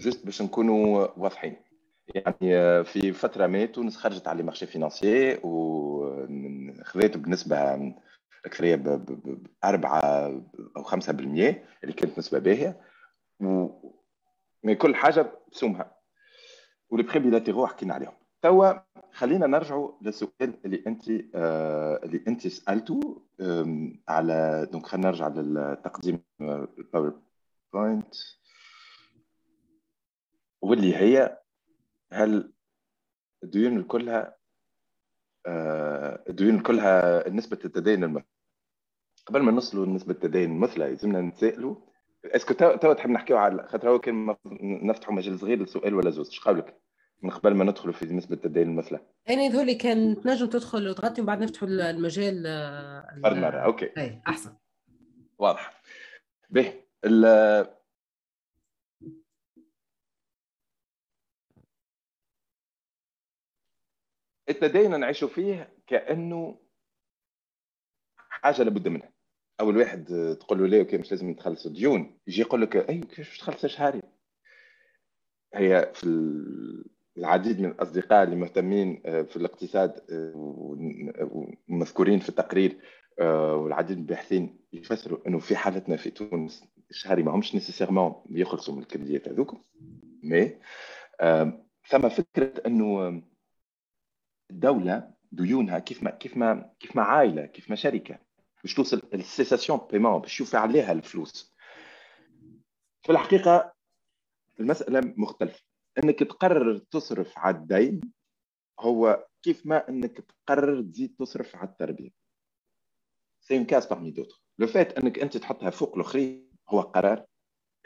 juste باش نكونوا واضحين. يعني في فترة ما تونس خرجت على marché financier وخذيت بنسبة أكثرية ب 4 أو 5% اللي كانت نسبة باهية. و من كل حاجة بسومها. و les bilatéraux حكينا عليهم. توا خلينا نرجعوا للسؤال اللي أنت آه اللي أنت سالته آه على donc خلينا نرجع للتقديم ال PowerPoint واللي هي هل الديون كلها آه الديون كلها نسبة التدين المثلى قبل ما نوصلوا لنسبة التدين المثلى لازمنا نتسائلوا est-ce que توا تحب نحكيو على خاطر هو كان نفتحوا مجال صغير لسؤال ولا زوز إيش قولك؟ من قبل ما ندخلوا في نسبة التدين المثلى أنا ذولي كان تنجم تدخل وتغطي وبعد نفتحوا المجال فرد مرة أوكي. اي أحسن. واضح. به التدين نعيشوا فيه كأنه حاجة لابد منها. أول واحد تقول له لا OK مش لازم تخلص ديون يجي يقول لك اي كيفاش تخلص شهري هي في العديد من الأصدقاء اللي مهتمين آه، في الاقتصاد آه، ومذكورين في التقرير آه، والعديد من الباحثين يفسروا إنه في حالتنا في تونس الشهري ما همش nécessairement يخلصوا من الكميات هذوك. mais ثم فكرة إنه الدولة ديونها كيف ما كيف ما كيف ما عائلة كيف ما شركة. باش توصل ال cessation de paiement باش تشوف عليها الفلوس. في الحقيقة المسألة مختلفة. إنك تقرر تصرف على الدين هو كيف ما إنك تقرر تزيد تصرف على التربية. c'est une case parmi d'autres le fait إنك أنت تحطها فوق الاخرين هو قرار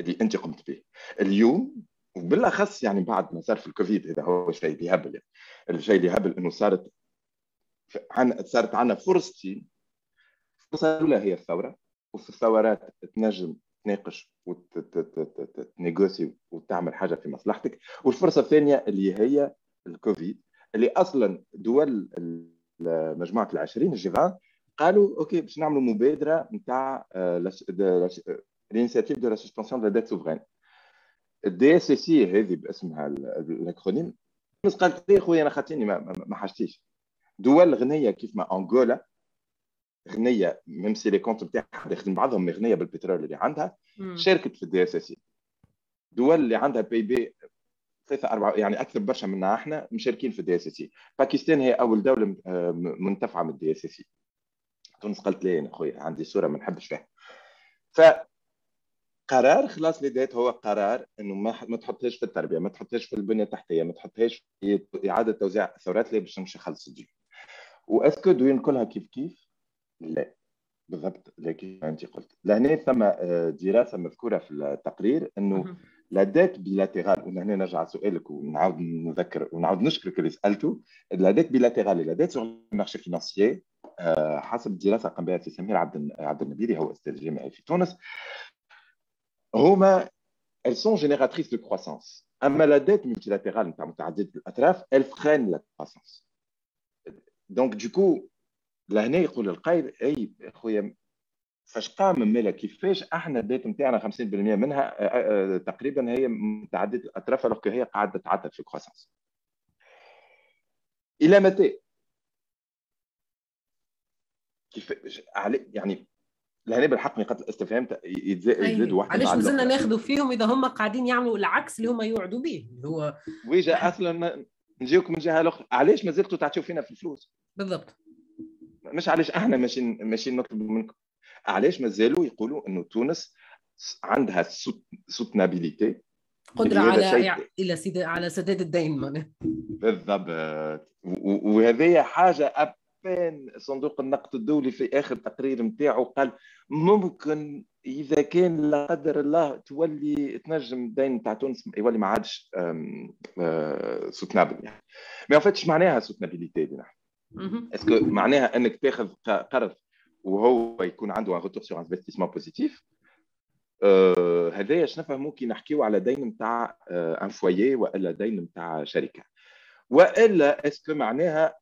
اللي أنت قمت به. اليوم وبالاخص يعني بعد ما صار في الكوفيد هذا هو الشيء اللي يهبل يعني. الشيء اللي يهبل إنه صارت صارت عندنا فرصتين الفرصه الاولى هي الثورة. وفي الثورات تنجم تناقش وت négocier وتعمل حاجة في مصلحتك. والفرصة الثانية اللي هي الكوفيد اللي أصلا دول مجموعه العشرين الجيران قالوا OK باش نعملوا مبادرة نتاع ال initiative de la suspension de dette souveraine ال DSSI هذه باسمها ال acronyme. بس قالت لي خويا أنا خاطيني ما, ما حاجتيش دول غنية كيف ما أنغولا غنية même si les comptes نتاعها داخلين بعضهم غنية بالبترول اللي عندها شاركت في ال DSSI دول اللي عندها PIB ثلاثة أربعة يعني أكثر برشا منا إحنا مشاركين في ال DSSI باكستان هي أول دولة منتفعة من ال DSSI تونس قالت لي أنا خويا عندي صورة ما نحبش فيها. ف قرار خلاص la dette هو قرار إنه ما ما تحطهاش في التربية ما تحطهاش في البنية التحتية ما تحطهاش في إعادة توزيع الثروات اللي باش نمشي خلص الديون و est-ce que ديون كلها كيف كيف؟ لا بالضبط لكن أنت قلت. لهنا ثم آه، دراسة مذكورة في التقرير إنه la dette bilatérale وهنا نرجع سؤالك ونعاود نذكر ونعاود نشكرك اللي سألته. la dette bilatérale la dette sur ال marché financier حسب دراسه قام بها سمير عبد عبد النبيلي هو أستاذ جامعي في تونس. هما elles sont génératrices de croissance. أما la dette multilatérale نتاع متعددة الأطراف elle freine la croissance. Donc du coup لهنا يقول القائد اي خويا فاش قام مالا كيفاش إحنا ال dette نتاعنا 50% منها تقريبا هي متعدده الاطراف alors هي قاعدة تتعدد في ال croissance إلى متى كيف يعني لهنا بالحق نقاط الاستفهام يتزادوا أيوة. واحدة علاش مازلنا ناخذوا فيهم إذا هم قاعدين يعملوا العكس اللي هم يوعدوا به. اللي هو ويجا أصلا نجيوك من جهة أخرى علاش ما زلتوا تعطيو فينا في الفلوس؟ بالضبط. مش علاش أحنا ماشيين ماشيين نطلبوا منكم. علاش مازالوا يقولوا إنه تونس عندها soutenabilité؟ قدرة على إلى سيد... على سداد الدين بالضبط. وهذه حاجة بين صندوق النقد الدولي في آخر تقرير نتاعو قال ممكن إذا كان لا قدر الله تولي تنجم الدين تاع تونس يولي ما عادش soutenable يعني ما فاتش معناها soutenabilité نحن est-ce que معناها إنك تاخذ قرض وهو يكون عنده un retour sur investissement positif هذايا شنو نفهموا كي نحكيو على دين نتاع un foyer وإلا دين نتاع شركة. وإلا est-ce que معناها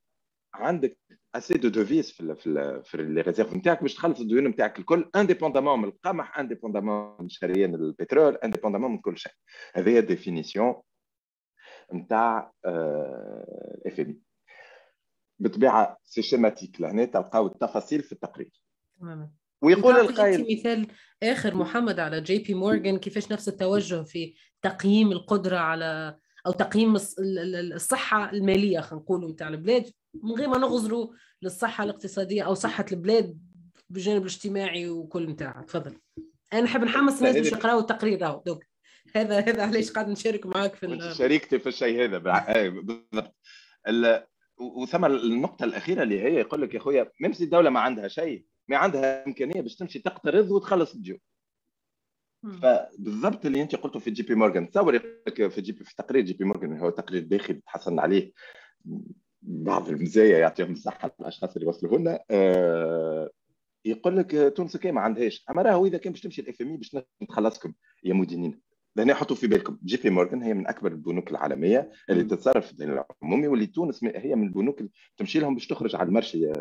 عندك assez de devises في في في les réserves نتاعك باش تخلص الديون نتاعك الكل indépendamment من القمح indépendamment من شريان البترول indépendamment من كل شيء. هذه هي définition نتاع ال FMI بالطبيعة c'est schématique لهنا تلقاو التفاصيل في التقرير. تماما. ويقول القائل مثال آخر محمد على جي بي مورغان كيفاش نفس التوجه في تقييم القدرة على أو تقييم الصحة المالية خلينا نقولوا نتاع البلاد؟ من غير ما نغزروا للصحة الاقتصادية أو صحة البلاد بالجانب الاجتماعي وكل نتاعها. تفضل. أنا نحب نحمس الناس باش يقراوا التقرير donc. هذا هذا علاش قاعد نشارك معاك في شاركتي في الشيء هذا. بالضبط. وثم النقطة الأخيرة اللي هي يقول لك يا خويا même si الدولة ما عندها شيء. ما عندها إمكانية باش تمشي تقترض وتخلص الديون فبالضبط اللي أنت قلته في جي بي مورغان. تصور في جي بي في تقرير جي بي مورغان هو تقرير داخلي تحصلنا عليه. بعض المزايا يعطيهم الصحة للاشخاص اللي وصلوا لنا آه يقول لك تونس كي ما عندهاش. أما راهو إذا كان باش تمشي ال FMI باش نتخلصكم يا مدينين. لهنا حطوا في بالكم جي بي مورغان هي من أكبر البنوك العالمية اللي تتصرف في الدين العمومي واللي تونس هي من البنوك اللي تمشي لهم باش تخرج على ال marché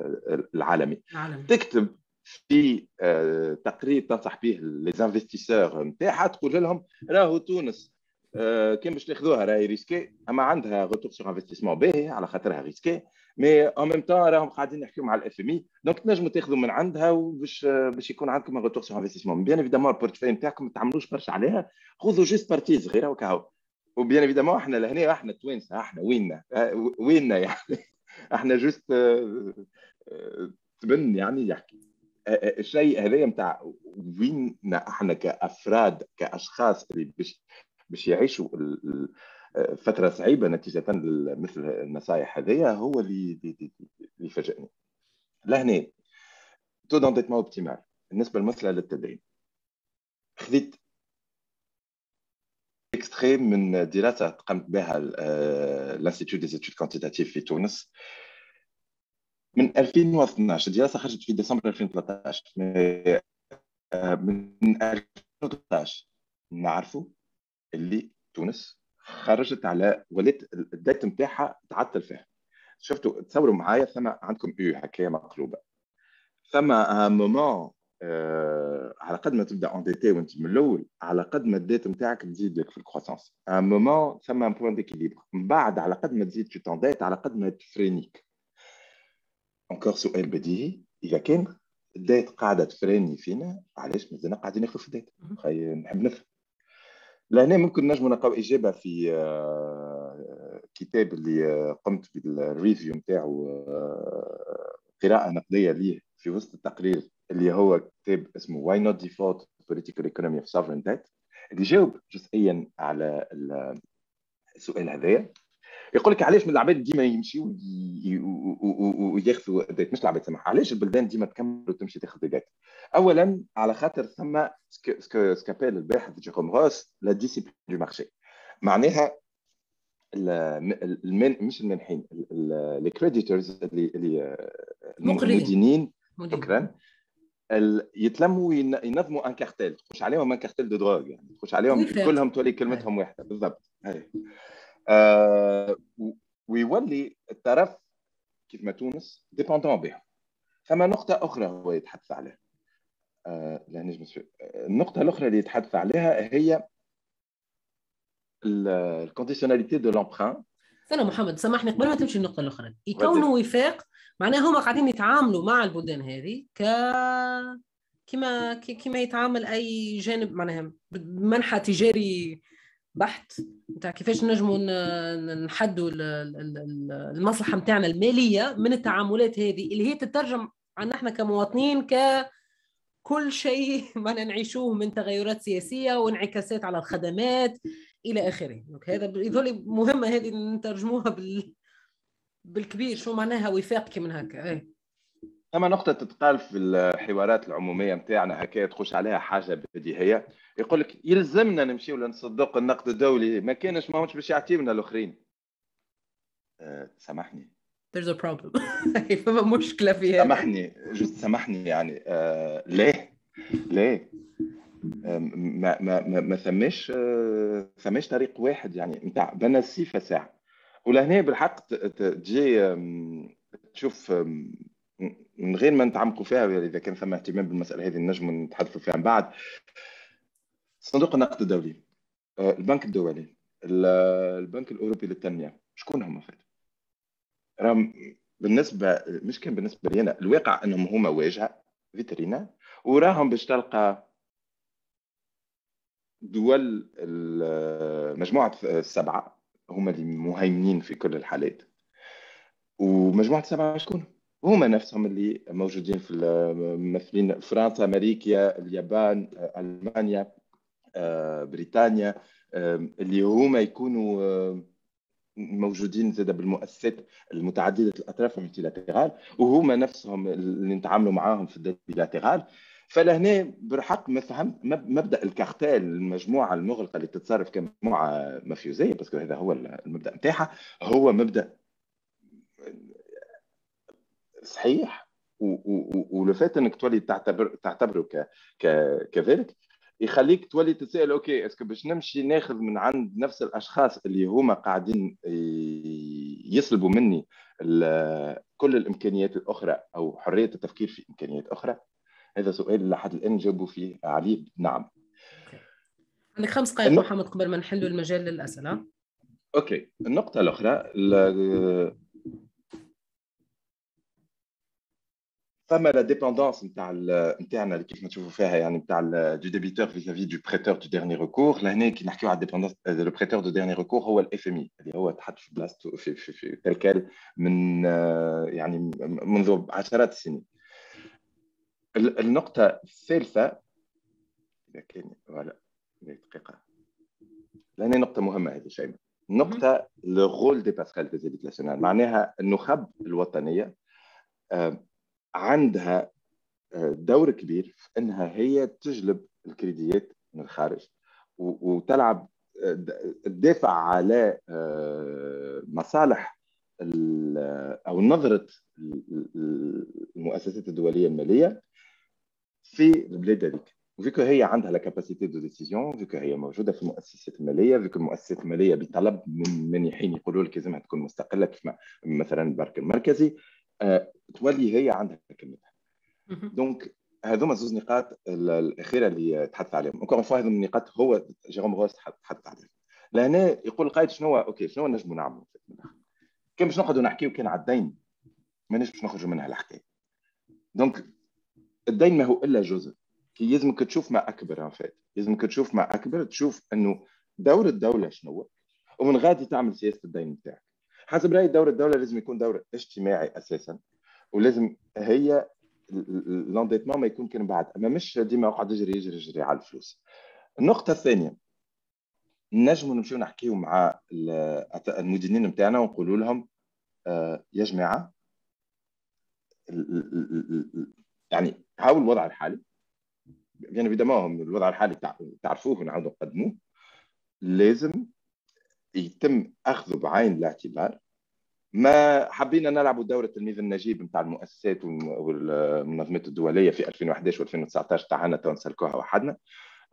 العالمي. عالمي. تكتب في آه، تقرير تنصح به les investisseurs نتاعها تقول لهم راهو تونس آه، كان باش تاخذوها راهي risquée. أما عندها retour sur investissement باهي على خاطرها risquée mais en même temps راهم قاعدين نحكيو مع الـ FMI donc تنجموا تاخذوا من عندها وباش باش يكون عندكم retour sur investissement. bien évidemment ال portefeuille نتاعكم ما تعملوش برشا عليها. خذوا juste partie صغيرة وكاو و bien évidemment إحنا لهنا إحنا توانسه إحنا ويننا؟ آه، ويننا يعني؟ إحنا juste تبن يعني يحكي. الشيء هذايا نتاع وين إحنا كأفراد كأشخاص اللي باش باش يعيشوا فترة صعيبة نتيجة مثل النصائح هذيا هو اللي اللي فاجئني. لهنا تو d'endettement optimal بالنسبة للمساله للتدريب. خذيت extrait من دراسة قمت بها l'Institut des études quantitatives في تونس. من 2012 الدراسه خرجت في ديسمبر 2013 آه، من 2013 نعرفوا اللي تونس خرجت على ولات الدايت نتاعها تعطل فيها. شفتوا تصوروا معايا ثم عندكم أو هكايا مقلوبة. ثم ان مومون آه على قد ما تبدأ انديتي وانت من الأول على قد ما الديت نتاعك تزيد لك في الكروسونس ان مومون ثم ان بوان ديكيليبر من بعد على قد ما تزيد تو تنديت على قد ما تفرينيك. انكور سؤال بديهي. إذا كان ال dette قاعدة t-freini فينا علاش مازلنا قاعدين ناخذ في ال dette نحب نفهم. لهنا ممكن نجموا نلقاو إجابة في آه، كتاب اللي آه، قمت بال review نتاعو آه، قراءة نقدية ليه في وسط التقرير اللي هو كتاب اسمه Why Not Default political economy of sovereign debt اللي جاوب جزئيا على السؤال هذايا. يقول لك علاش من العباد ديما يمشيوا وياخذوا dette مش العباد سمح. علاش البلدان ديما تكمل وتمشي تاخذ dette اولا على خاطر ثم ce qu'appelle الباحث جيروم روس la discipline de marché معناها المن مش المنحين les créditeurs اللي اللي المدينين. شكرا. يتلموا ينظموا un cartel تخش عليهم un cartel de drogue يعني تخش عليهم كلهم تولي كلمتهم واحدة. بالضبط. آه ويولي الطرف كيف ما تونس dépendant بهم ثم نقطة أخرى هو يتحدث عليها. آه لا نجم النقطة الأخرى اللي يتحدث عليها هي ال conditionnalité de l'emprunt استنى محمد سامحني قبل ما تمشي النقطة الأخرى. يكونوا وفاق معناها هما قاعدين يتعاملوا مع البلدان هذه ك كما كما يتعامل أي جانب معناها منحى تجاري بحت نتاع كيفاش نجموا نحدوا المصلحة نتاعنا المالية من التعاملات هذه اللي هي تترجم عنا إحنا كمواطنين ك كل شيء ما نعيشوه من تغيرات سياسية وانعكاسات على الخدمات إلى آخره. هذا يظل مهمة هذه نترجموها بال بالكبير شو معناها وفاق كي من هكا. ثم نقطة تتقال في الحوارات العمومية نتاعنا هكايا تخش عليها حاجة بديهية. يقول لك يلزمنا نمشيو لنصدق النقد الدولي ما كانش ما باش يعطيونا الآخرين. أه سامحني there's a problem. فما مشكلة فيها. سامحني جست سامحني يعني أه ليه؟ ليه؟ أه ما ما ما, ما ثماش ثماش طريق واحد يعني نتاع بنسيفة ساعة. ولهنا بالحق تجي تشوف من غير ما نتعمقوا فيها إذا كان ثم اهتمام بالمسألة هذه نجم نتحدثوا فيها من بعد. صندوق النقد الدولي آه، البنك الدولي البنك الأوروبي للتنمية شكون هما فات؟ راهم بالنسبة مش كان بالنسبة لي أنا الواقع أنهم هما واجهة فيترينا وراهم باش تلقى دول مجموعة السبعة هما اللي مهيمنين في كل الحالات. ومجموعة السبعة شكون؟ هما نفسهم اللي موجودين في ممثلين فرنسا أمريكا اليابان ألمانيا آه، بريطانيا اللي هما يكونوا موجودين زاد بالمؤسسات المتعددة الأطراف الملتيلاترال وهما نفسهم اللي نتعاملوا معاهم في البيلاترال فلهنا بالحق ما فهمت مبدأ الكارتيل المجموعة المغلقة اللي تتصرف كمجموعة مافيوزية بس هذا هو المبدأ نتاعها هو مبدأ صحيح. و le fait إنك تولي تعتبر تعتبره كذلك يخليك تولي تتساءل okay est-ce que باش نمشي ناخذ من عند نفس الأشخاص اللي هما قاعدين يسلبوا مني كل الإمكانيات الأخرى أو حرية التفكير في إمكانيات أخرى؟ هذا سؤال لحد الآن جاوبوا فيه عليه نعم. عندك خمس دقائق محمد قبل ما نحلوا المجال للأسئلة. Okay. النقطة الأخرى فما la dépendance نتاع نتاعنا اللي كيف ما تشوفوا فيها يعني نتاع du débiteur vis-à-vis du prêteur de dernier recours لهنا كي نحكيو على ال dépendance le prêteur de dernier recours هو الـ FMI اللي هو تحط في بلاصتو في في, في تلكال من يعني منذ عشرات السنين. النقطة الثالثة إذا كان ولا دقيقة. لهنا نقطة مهمة هذه شيء النقطة لو رول دي باسكال دي ناسيونال معناها النخب الوطنية عندها آه، دور كبير في إنها هي تجلب الكريديات من الخارج وتلعب تدافع آه، على آه، مصالح أو نظرة المؤسسات الدولية المالية في البلاد هذيك. فيكو هي عندها لا كاباسيتي دو ديسيزيون فيكو هي موجودة في المؤسسات المالية فيكو المؤسسات المالية بطلب من منيحين يقولوا لك لازمها تكون مستقلة كيف مثلا البنك المركزي. تولي هي عندها كلمتها دونك هذوما زوز نقاط الأخيرة اللي تحدث عليهم. اونكور فوا هذوما النقاط هو جيروم غوس تحدث عليهم لهنا يقول القائد شنو أوكي شنو نجموا نعملوا كان باش نقعدوا نحكيو كان على الدين؟ مانيش باش نخرجوا منها الحكاية. دونك الدين ما هو إلا جزء. كي يلزمك تشوف ما أكبر ان فات يلزمك تشوف ما أكبر تشوف أنه دور الدولة شنو ومن غادي تعمل سياسة الدين بتاعك. حسب رأيي دور الدولة لازم يكون دور اجتماعي أساسا ولازم هي الانديتمون ما يكون كان بعد. أما مش ديما اقعد يجري يجري يجري على الفلوس. النقطة الثانية نجموا نمشيو نحكيو مع المديرين نتاعنا ونقولوا لهم آه، يا جماعة يعني هاو الوضع الحالي؟ يعني évidemment الوضع الحالي تعرفوه ونعاودوا نقدموه لازم يتم أخذه بعين الاعتبار. ما حبينا نلعبوا دورة التلميذ النجيب نتاع المؤسسات والمنظمات الدولية في 2011 و2019 تاعنا تو نسلكوها وحدنا.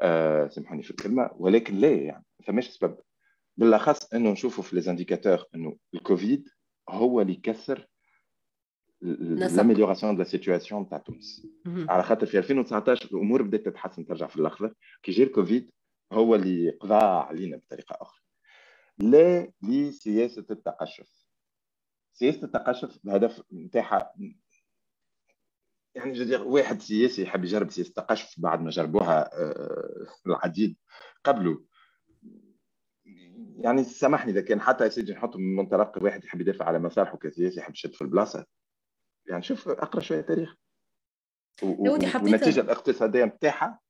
أه سامحوني في الكلمة ولكن لا يعني ما فماش سبب. بالأخص إنه نشوفوا في les indicateurs إنه الكوفيد هو اللي كسر l'amélioration de situation نتاع تونس. على خاطر في 2019 الأمور بدأت تتحسن ترجع في الأخضر. كي جا الكوفيد هو اللي قضى علينا بطريقة أخرى. لا لسياسة التقشف. سياسة التقشف الهدف نتاعها يعني واحد سياسي يحب يجرب سياسة التقشف بعد ما جربوها آه، العديد قبله. يعني سامحني إذا كان حتى يا سيدي نحط من منطلق واحد يحب يدافع على مصالحه كسياسي يحب يشد في البلاصة. يعني شوف أقرأ شوية تاريخ. والنتيجة الاقتصادية نتاعها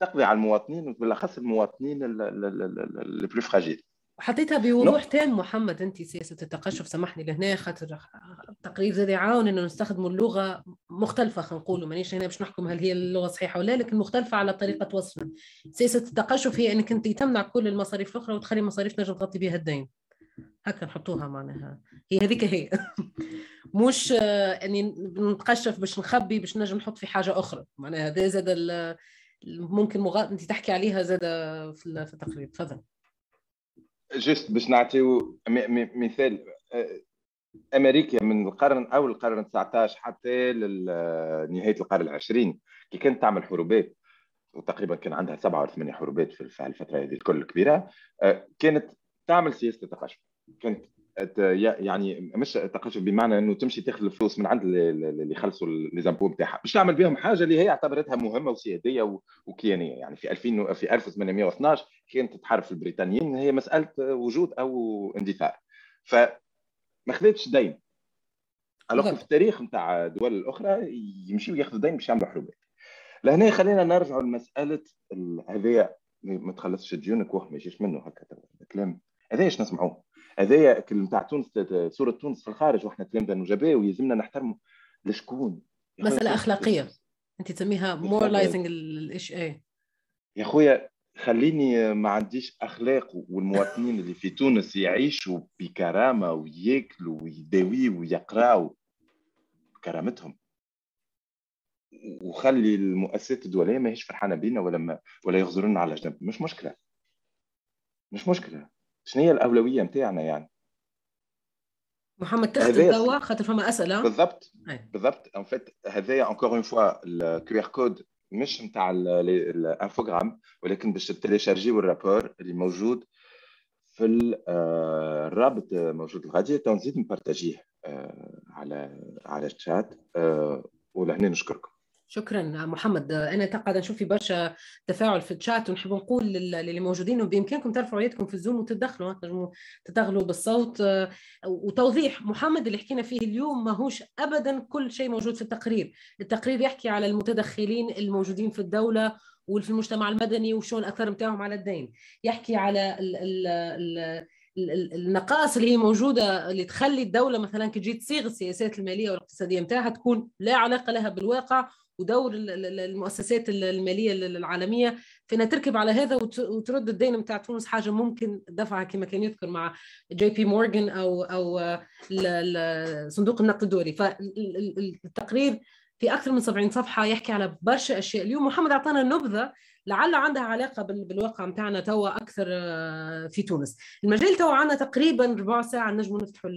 تقضي على المواطنين وبالأخص المواطنين البلو فراجيل وحطيتها بوضوح تام محمد أنت سياسه التقشف سامحني لهنا خاطر التقرير زاد يعاون إنه نستخدموا اللغة مختلفة خلينا نقولوا. مانيش هنا باش نحكم هل هي اللغة صحيحة ولا لكن مختلفة على طريقة وصفنا. سياسه التقشف هي إنك أنت تمنع كل المصاريف الأخرى وتخلي مصاريف نجم تغطي بها الدين. هكا نحطوها معناها. هي هذيك هي. مش اني نتقشف باش نخبي باش نجم نحط في حاجة أخرى. معناها هذا زاد ممكن مغ... انت تحكي عليها زاد في التقرير. تفضل. جست باش نعطيو مثال. أمريكا من القرن أول القرن 19 حتى نهاية القرن العشرين كي كانت تعمل حروبات وتقريبا كان عندها سبعة ولا ثمانيه حروبات في الفترة هذه الكل آه، كانت تعمل سياسة التقشف كانت يعني مش تقشف بمعنى إنه تمشي تاخذ الفلوس من عند اللي يخلصوا ليزامبو نتاعها باش تعمل بهم حاجة اللي هي اعتبرتها مهمة وسيادية وكيانية. يعني في 2000 في 1812 كانت تحارب في البريطانيين هي مسألة وجود أو اندثار ف ما خذتش دين. الوغ في التاريخ نتاع الدول الأخرى يمشيو ياخذوا دين باش يعملوا حروبات لهنا خلينا نرجعوا لمسألة هذايا ما تخلصش ديونك وهم ما يجيش منه هكا الكلام. هذا إيش نسمعوه؟ هذايا نتاع تونس صوره تونس في الخارج وإحنا تلامذه نجباء ويلزمنا نحترموا. لشكون؟ مسألة أخلاقية. أنت تسميها مورلايزنج الايش إيه. يا خويا خليني ما عنديش أخلاق والمواطنين اللي في تونس يعيشوا بكرامة ويأكلوا ويداويوا ويقراوا بكرامتهم وخلي المؤسسات الدولية ماهيش فرحانة بينا ولا ما ولا يغزرونا على جنب مش مشكلة. مش مشكلة. شنو هي الأولوية نتاعنا يعني؟ محمد تختم توا خاطر فما أسئلة. بالضبط بالضبط. en fait هذايا encore une fois ال QR code مش نتاع ال infogramme ولكن باش téléchargيو ال rapport اللي موجود في آه، الرابط موجود. الغادي تنزيد ن partagيه آه، على على الشات آه، ولهنا نشكركم. شكرا محمد. أنا قاعدة نشوف في برشا تفاعل في الشات ونحب نقول للي موجودين بامكانكم ترفعوا يدكم في الزوم وتدخلوا. تنجموا بالصوت. وتوضيح محمد اللي حكينا فيه اليوم ماهوش ابدا كل شيء موجود في التقرير. التقرير يحكي على المتدخلين الموجودين في الدولة وفي المجتمع المدني وشون الاثر نتاعهم على الدين. يحكي على ال ال ال النقائص اللي هي موجودة اللي تخلي الدولة مثلا كي تجي تصيغ السياسات المالية والاقتصادية نتاعها تكون لا علاقة لها بالواقع ودور المؤسسات المالية العالمية فينا تركب على هذا وترد الدين نتاع تونس حاجة ممكن دفعها كما كان يذكر مع جي بي مورغان أو أو صندوق النقد الدولي. فالتقرير في أكثر من 70 صفحة يحكي على برشا أشياء. اليوم محمد أعطانا نبذة لعل عندها علاقة بالواقع نتاعنا توا أكثر آه، في تونس. المجال توا عندنا تقريبا ربع ساعة نجموا نفتحوا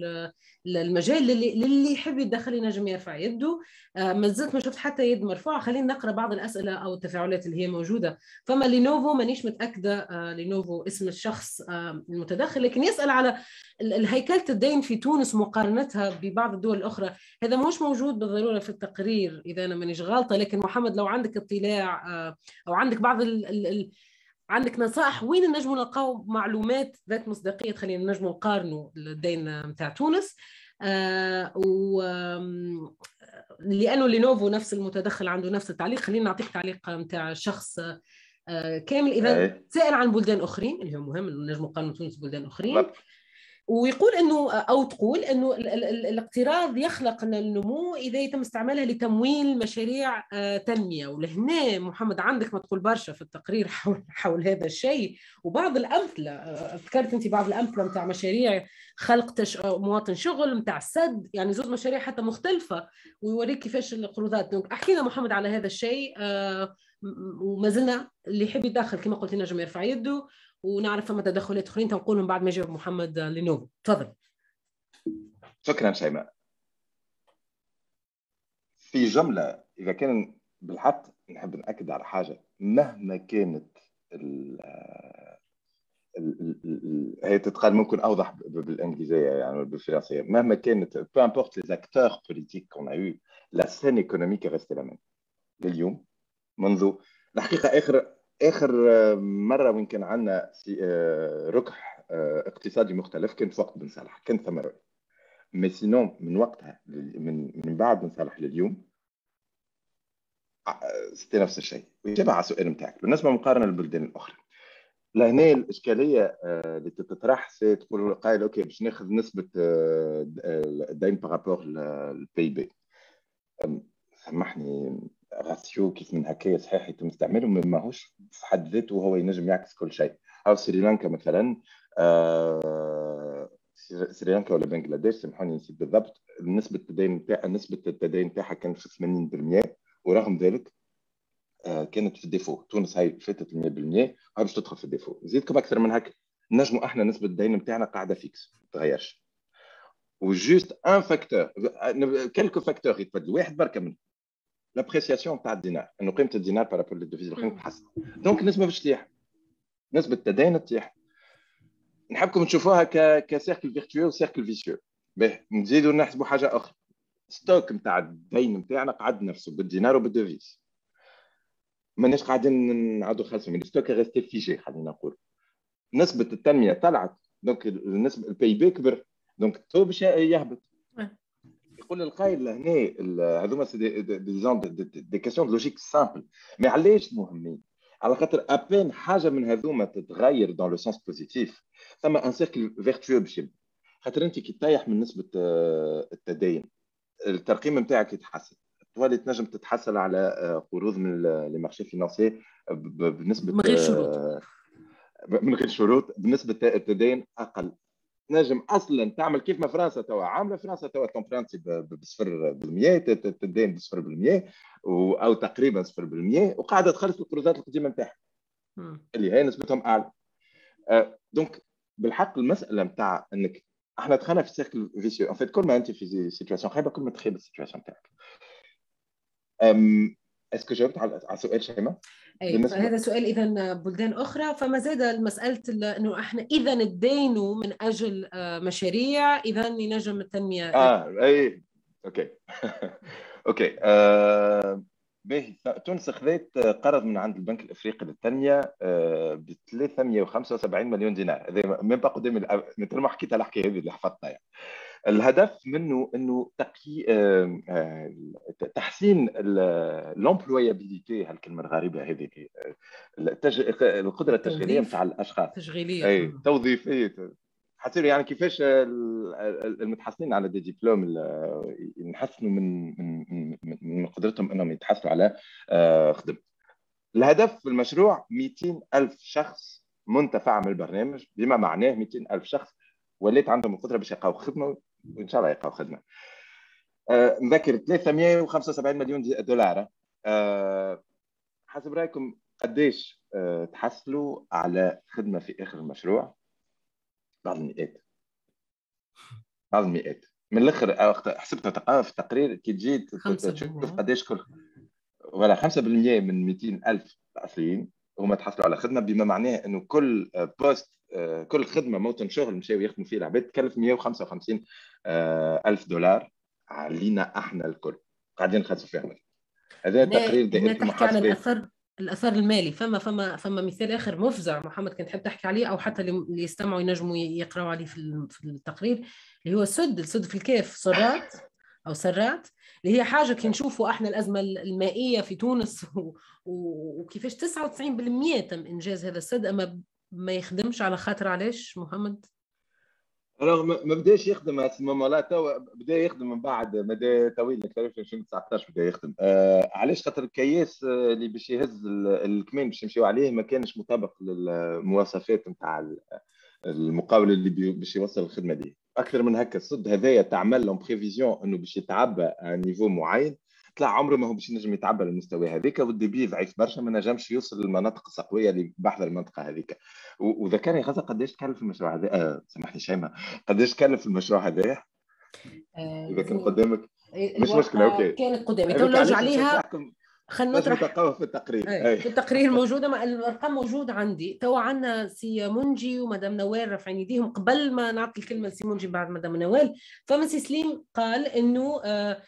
المجال للي للي يحب يتدخل ينجم يرفع يده. آه، ما زلت ما شفت حتى يد مرفوعة. خلينا نقرأ بعض الأسئلة أو التفاعلات اللي هي موجودة. فما لينوفو مانيش متأكدة آه، لينوفو اسم الشخص المتدخل لكن يسأل على الهيكله الدين في تونس مقارنتها ببعض الدول الأخرى. هذا مش موجود بالضرورة في التقرير إذا أنا مانيش غالطه لكن محمد لو عندك اطلاع أو عندك بعض ال ال عندك نصائح وين نجموا نلقاو معلومات ذات مصداقية تخلينا نجموا نقارنوا الدين نتاع تونس؟ آه و لأنه لينوفو نفس المتدخل عنده نفس التعليق خلينا نعطيك تعليق نتاع شخص آه كامل. إذا سائل عن بلدان أخرين اللي هو مهم نجموا نقارنوا تونس بلدان أخرين. ويقول إنه أو تقول إنه الاقتراض يخلق النمو إذا يتم استعمالها لتمويل مشاريع آه، تنمية. ولهنا محمد عندك ما تقول برشا في التقرير حول حول هذا الشيء. وبعض الأمثلة آه، ذكرت أنت بعض الأمثلة نتاع مشاريع خلق تش... آه، مواطن شغل نتاع السد يعني زوج مشاريع حتى مختلفة ويوريك كيفاش القروضات. احكينا محمد على هذا الشيء وما زلنا اللي يحب يدخل كما قلت نجم يرفع يده ونعرف فما تدخلات أخرين تنقولهم بعد ما يجاوب محمد لينوفو. تفضل. شكرا شيماء في جملة إذا كان بالحق نحب نأكد على حاجة. مهما كانت هي تتقال ممكن أوضح بالإنجليزية يعني بالفرنسية. مهما كانت peu importe les acteurs politiques qu'on a eu la scène économique est restée لليوم منذ الحقيقة آخر آخر مرة وين كان عندنا آه، ركح آه، اقتصادي مختلف كان في وقت بن صالح كان ثم مي سينون من وقتها من من بعد بن صالح لليوم ستي نفس الشيء. ويجب على السؤال نتاعك بالنسبة للمقارنه للبلدان الأخرى لهنا الإشكالية آه، اللي تطرح سي تقول قايل OK باش ناخذ نسبة الدين par rapport لل PIB سامحني ratio كيف من هكايا صحيح يتم استعماله ماهوش في حد ذاته هو ينجم يعكس كل شيء. أو سريلانكا مثلا آه سريلانكا ولا بنغلاديش سامحوني نسيت بالضبط نسبة التدين نتاعها نسبة التدين نتاعها كانت في 80% ورغم ذلك آه كانت في ال défaut. تونس هاي فاتت 100% هاي باش تدخل في ال défaut. زيدكم أكثر من هكا. نجموا إحنا نسبة الدين نتاعنا قاعدة fixe ما تغيرش. و juste un facteur quelques facteurs يتبدلوا واحد بركة منهم. l'appréciation تاع الدينار انه قيمه الدينار par rapport لل devises الاخرين تحسن donc النسبة باش تطيح نسبه التدين تطيح نحبكم تشوفوها ك ك cercle vertueux و cercle vicieux باهي نزيدوا نحسبوا حاجة أخرى stock نتاع الدين نتاعنا قعد نفسه بالدينار وبال devises ماناش قاعدين نعاودوا خالصين ال stock resté figé خلينا نقول نسبه التنميه طلعت donc النسبة ال PIB كبر دونك تو باش يهبط يقول القايل هنا هذوما des des questions logiques simples mais علاش مهمين؟ على خاطر à peine حاجة من هذوما تتغير dans le sens positif ثم un cercle vertueux باش خاطر أنت كي تطيح من نسبة آه، التدين الترقيم نتاعك يتحسن. تولي تنجم تتحصل على آه، قروض من les marchés financiers بنسبة من غير شروط. آه، من غير شروط بنسبة التدين أقل. تنجم أصلا تعمل كيف ما فرنسا توا عاملة فرنسا توا ت emprunti بصفر بالمية تدين بصفر بالمية أو تقريبا صفر بالمية وقاعدة تخلص القروضات القديمة نتاعها. اللي هي نسبتهم أعلى. أه donc بالحق المسألة نتاع إنك إحنا دخلنا في cercle vicieux en fait كل ما أنت في situation خايبة كل ما تخيب ال situation نتاعك est-ce que جاوبت على سؤال شيماء؟ اي هذا سؤال اذا بلدان أخرى. فما زاد مساله إنه إحنا اذا ندينوا من أجل آه، مشاريع اذا ينجم التنمية. آه أي OK. OK آه باهي تونس خذت قرض من عند البنك الإفريقي للتنمية آه، ب 375 مليون دينار. هذا من بقى قدامي مثل ما حكيت الحكاية هذه اللي حفظتها يعني. الهدف منه إنه تقي آه، تحسين l'employabilité هالكلمة الغريبة هذه القدرة التشغيلية نتاع الأشخاص. تشغيلية إي توظيفية. حتصير يعني كيفاش المتحصلين على des diplômes نحسنوا من من من قدرتهم إنهم يتحصلوا على آه، خدمة. الهدف في المشروع 200 ألف شخص منتفع من البرنامج بما معناه 200 ألف شخص وليت عندهم القدرة باش يلقاو خدمة وإن شاء الله يلقاو خدمه آه نذكر 375 مليون دولار. آه حسب رأيكم قديش آه تحصلوا على خدمة في آخر المشروع؟ بعض المئات. بعض المئات. من الأخر حسبتها في التقرير كي تجي تشوف قديش كل ولا 5% من 200 ألف الاصليين هما تحصلوا على خدمة بما معناه إنه كل بوست كل خدمة موطن شغل مشاو يخدموا فيه العباد تكلف 155 آه، ألف دولار علينا إحنا الكل. قاعدين نخلصوا فيها. هذا تقرير تحكي عن الاثر الأثر المالي. فما فما فما مثال آخر. مفزع محمد كنت تحب تحكي عليه أو حتى اللي يستمعوا ينجموا يقرأوا عليه في التقرير اللي هو السد السد في الكيف صرات أو سرات اللي هي حاجة كي نشوفوا إحنا الأزمة المائية في تونس. وكيفاش 99% تم إنجاز هذا السد أما ما يخدمش على خاطر علاش محمد؟ رغم ما بداش يخدم اسمه لا تو بدأ يخدم من بعد مدى طويل في 2019 بدأ يخدم. آه علاش؟ خاطر الكياس آه، اللي باش يهز الكميون باش يمشيو عليه ما كانش مطابق للمواصفات نتاع المقاول اللي باش يوصل الخدمة دي. أكثر من هكا السد هذايا تعمل لهم prévision إنه باش يتعبى niveau معين طلع عمره ما هو باش ينجم يتعبى للمستوى هذيك وال débit ضعيف برشا ما نجمش يوصل للمناطق السقويه اللي بحذا المنطقة هذيك. وذكرني غزة قداش تكلف المشروع هذا آه سامحني شيماء. قداش تكلف المشروع هذا؟ آه إذا كان قدامك. مش مشكلة OK. كانت قدامي. تو نرجع عليها. خلينا نطرح في التقرير. أي. في التقرير موجودة ما الأرقام موجوده عندي. تو عندنا سي منجي ومدام نوال رافعين يديهم قبل ما نعطي الكلمة لسي منجي بعد مدام نوال. فما سي سليم قال إنه آه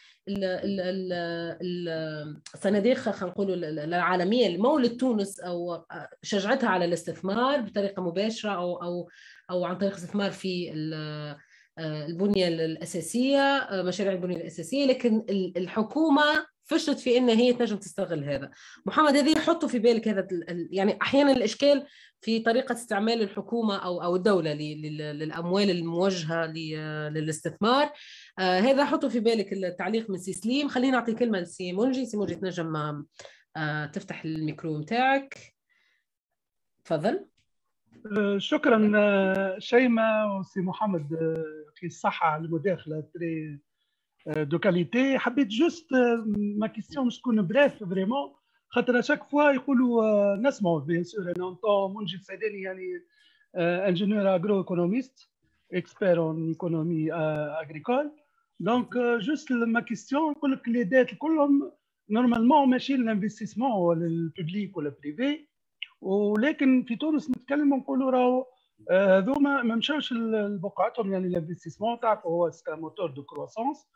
الصناديق خلينا نقولوا العالمية لمولت تونس أو آه، شجعتها على الاستثمار بطريقة مباشرة أو أو أو عن طريق الاستثمار في آه، البنية الأساسية مشاريع البنية الأساسية. لكن الحكومة فشلت في ان هي تنجم تستغل هذا. محمد هذه حطوا في بالك هذا يعني أحيانا الإشكال في طريقة استعمال الحكومة أو أو الدولة للأموال الموجهة للاستثمار. آه هذا حطوا في بالك التعليق من سي سليم. خلينا نعطي كلمة لسي منجي. سي تنجم آه تفتح الميكرو نتاعك تفضل. آه، شكرا شيماء وسي محمد في الصحة على المداخلة de qualité حبيت juste ma question مش تكون brève vraiment خاطر chaque fois يقولوا نسمعوا bien sûr أنا منجي السيداني يعني ingénieur agroéconomiste expert en économie agricole. Donc, juste ma question, كل لك les dettes كلهم normalement ماشيين لل investissement لل public ولا privé ولكن في تونس نتكلم نقولوا راهو هذوما ما مشاوش لبقعتهم يعني ال investissement تعرفوا هو c'est le moteur de croissance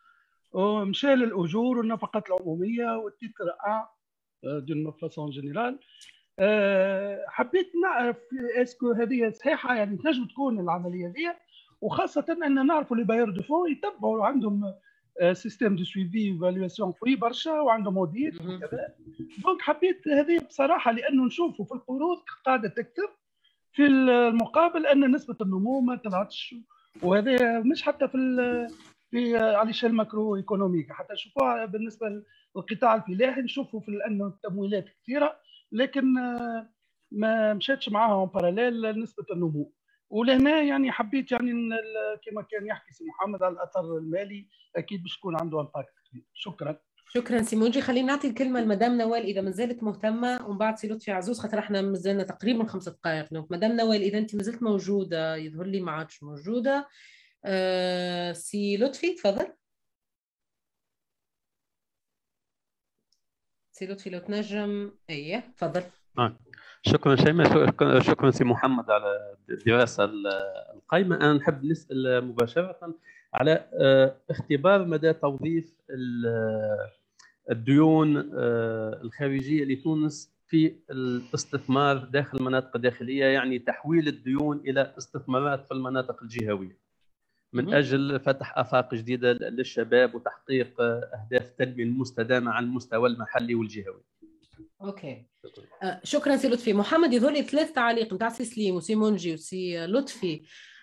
ومشى للاجور والنفقات العمومية وال titre أ d'une façon générale حبيت نعرف est-ce que هذه صحيحة يعني تنجم تكون العملية هذه وخاصة ان نعرفوا les bailleurs de fonds يتبعوا عندهم système de suivi évaluation قوي برشا وعنده مدير وكذا. donc حبيت هذه بصراحة لأنه نشوفوا في القروض قاعدة تكتب في المقابل أن نسبة النمو ما طلعتش وهذا مش حتى في في على الشيء ال macroéconomique. حتى نشوفوها بالنسبة للقطاع الفلاحي نشوفوا في انه التمويلات كثيرة لكن ما مشاتش معاها parallèle نسبة النمو. ولهنا يعني حبيت يعني كما كان يحكي سي محمد على الأثر المالي أكيد باش يكون عنده impact كبير. شكرا. شكرا سي منجي خلينا نعطي الكلمة لمدام نوال إذا ما زالت مهتمة. ومن بعد سي لطفي عزوز خاطر إحنا مازلنا تقريبا خمس دقائق. donc مدام نوال إذا أنت ما زلت موجودة يظهر لي ما عادش موجودة. آه سي لطفي تفضل. سي لطفي لو تنجم. إيه تفضل. آه. شكرا شيماء. شكرا سي محمد على الدراسة القائمه أنا نحب نسأل مباشرة على آه، اختبار مدى توظيف الديون الخارجية لتونس في الاستثمار داخل المناطق الداخلية يعني تحويل الديون إلى استثمارات في المناطق الجهوية. من أجل فتح آفاق جديدة للشباب وتحقيق أهداف التنميه المستدامة على المستوى المحلي والجهوي. OK. آه شكرا سي لطفي. محمد يظهر لي ثلاث تعاليق نتاع سي سليم وسي منجي وسي لطفي.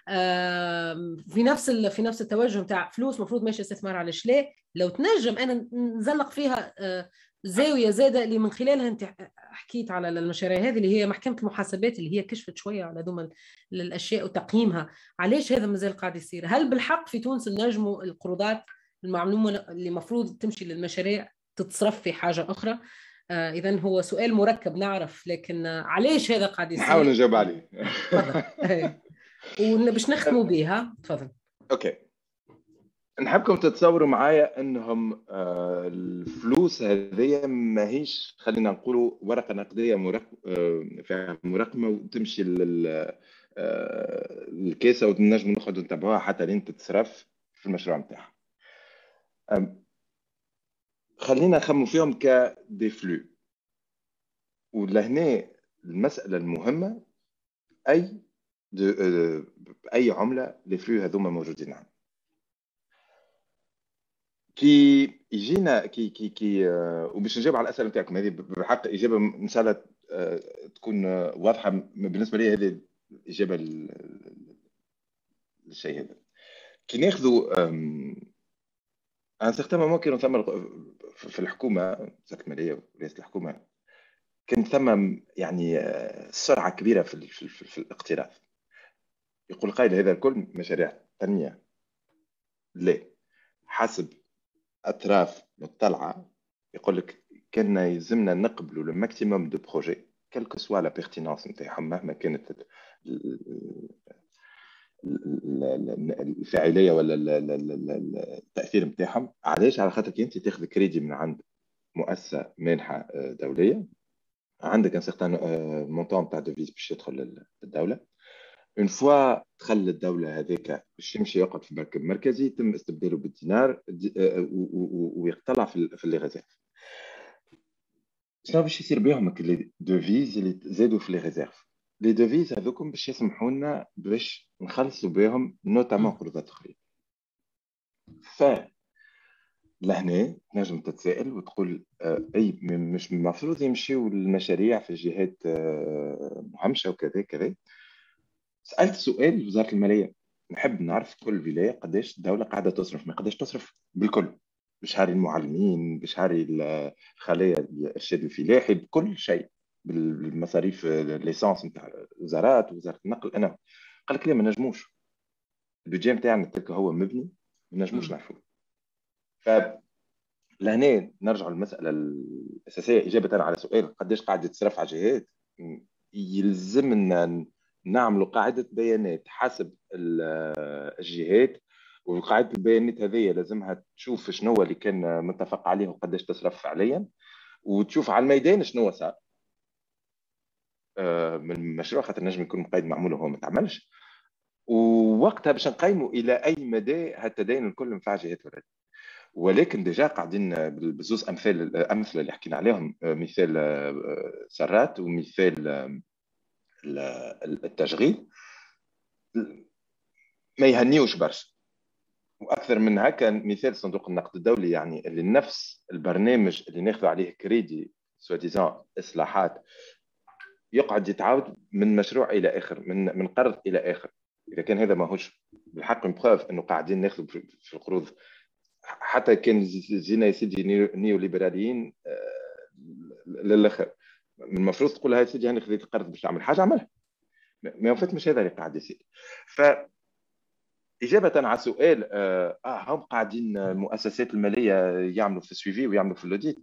آه في نفس في نفس التوجه نتاع فلوس المفروض ماشي استثمار على الشلاء لو تنجم أنا نزلق فيها آه زاوية زادة اللي من خلالها أنت حكيت على المشاريع هذه اللي هي محكمة المحاسبات اللي هي كشفت شوية على دوما الأشياء وتقييمها. علاش هذا مازال قاعد يصير؟ هل بالحق في تونس نجموا القروضات المعلومة اللي المفروض تمشي للمشاريع تتصرف في حاجة أخرى؟ آه اذا هو سؤال مركب نعرف لكن علاش هذا قاعد يصير؟ نحاول نجاوب عليه. تفضل. وباش نختموا بها تفضل. أوكي. نحبكم تتصوروا معايا إنهم آه الفلوس هذه ماهيش خلينا نقولوا ورقة نقدية مرقم آه فيها مرقمه وتمشي لل آه الكيسة ونجم نقعدوا نتبعوها حتى لين تتصرف في المشروع نتاعها. خلينا نخمو فيهم كدي فلو. ولهنا المسألة المهمة أي دو باي عملة لي فلو هذوما موجودين عندنا. كي يجينا كي كي كي وباش نجاوب على الأسئلة نتاعكم هذه بحق إجابة ان شاء الله تكون واضحة بالنسبة لي هذه الإجابة للشيء هذا. كي ناخذوا ان سيغتان مومون كانوا ثم في الحكومة وزاره الماليه ورئاسة الحكومة كان ثم يعني سرعة كبيرة في, في, في, في الاقتراض يقول قائل هذا الكل مشاريع تنمية. لا. حسب أطراف مطلعة يقول لك كان يلزمنا نقبلوا ال maximum de projets quelle que soit la pertinence نتاعهم مهما كانت الفاعلية ولا التأثير نتاعهم. علاش؟ على خاطر أنت تاخذ كريدي من عند مؤسسة مانحة دولية. عندك un certain montant تاع devises باش يدخل للدولة. une fois دخل للدوله هذاك باش يمشي يقعد في بنك مركزي يتم استبداله بالدينار ويطلع في les réserves شنو باش يصير بهم les devises اللي زادوا في les réserves les devises هذوكم باش يسمحوا لنا باش نخلصوا بهم notamment قروضات اخرين ف لهنا تنجم تتساءل وتقول أي مش المفروض يمشيوا المشاريع في جهات مهمشة وكذا كذا. سألت سؤال وزارة المالية. نحب نعرف كل ولاية قداش الدولة قاعدة تصرف ما قداش تصرف بالكل. بشهاري المعلمين بشهاري الخلايا الإرشاد الفلاحي بكل شيء. بالمصاريف ليسانس نتاع الوزارات وزارة النقل أنا. قال لك لا ما نجموش. البيجي نتاعنا تلك هو مبني ما نجموش نعرفوه. ف لهنا نرجع للمسألة الأساسية إجابة على سؤال قداش قاعد يتصرف على جهات؟ يلزمنا نعملوا قاعدة بيانات حسب الجهات وقاعده البيانات هذه لازمها تشوف شنو اللي كان متفق عليه وقداش تصرف فعليا وتشوف على الميدان شنو صار. آه، من المشروع خاطر نجم يكون مقيد معمول وهو ما تعملش. ووقتها باش نقيموا إلى أي مدى هالتدين الكل نفع جهات الرد ولكن ديجا قاعدين بزوز أمثال الامثله اللي حكينا عليهم. آه، مثال آه، سرات ومثال التشغيل ما يهنيوش برشا. وأكثر من هكا مثال صندوق النقد الدولي يعني اللي نفس البرنامج اللي ناخذ عليه كريدي سوا إصلاحات يقعد يتعاود من مشروع إلى آخر من من قرض إلى آخر. إذا كان هذا ماهوش بالحق بروف إنه قاعدين ناخذ في القروض. حتى كان زينا يا سيدي نيو ليبراليين آه، للآخر. المفروض تقول هاي سيدي أنا خذيت القرض باش نعمل حاجة عملها. ما فات مش هذا اللي قاعد يصير. ف إجابة على سؤال آه, آه هم قاعدين المؤسسات المالية يعملوا في ال suivi ويعملوا في l'audit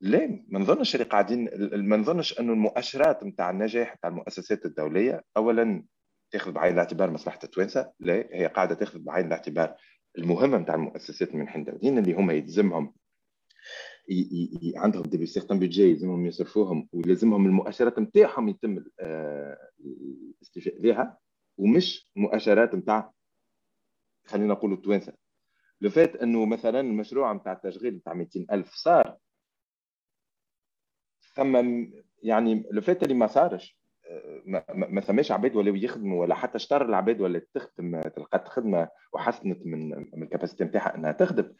لا ما نظنش اللي قاعدين ما نظنش انه المؤشرات نتاع النجاح نتاع المؤسسات الدولية اولا تاخذ بعين الاعتبار مصلحة التوانسة لا هي قاعدة تاخذ بعين الاعتبار المهمة نتاع المؤسسات من حين اللي هما يلزمهم عندهم دي سيغتان بيدجي يلزمهم يصرفوهم ويلزمهم المؤشرات نتاعهم يتم آه، الاستيفاء بها ومش مؤشرات نتاع خلينا نقولوا التوانسة. لو فات إنه مثلا المشروع نتاع التشغيل نتاع 200 ألف صار ثم يعني لو فات اللي ما صارش ما, ما ثماش عباد ولا يخدموا ولا حتى اشتر العباد ولا تخدم تلقات خدمه وحسنت من من الكاباسيتي نتاعها إنها تخدم.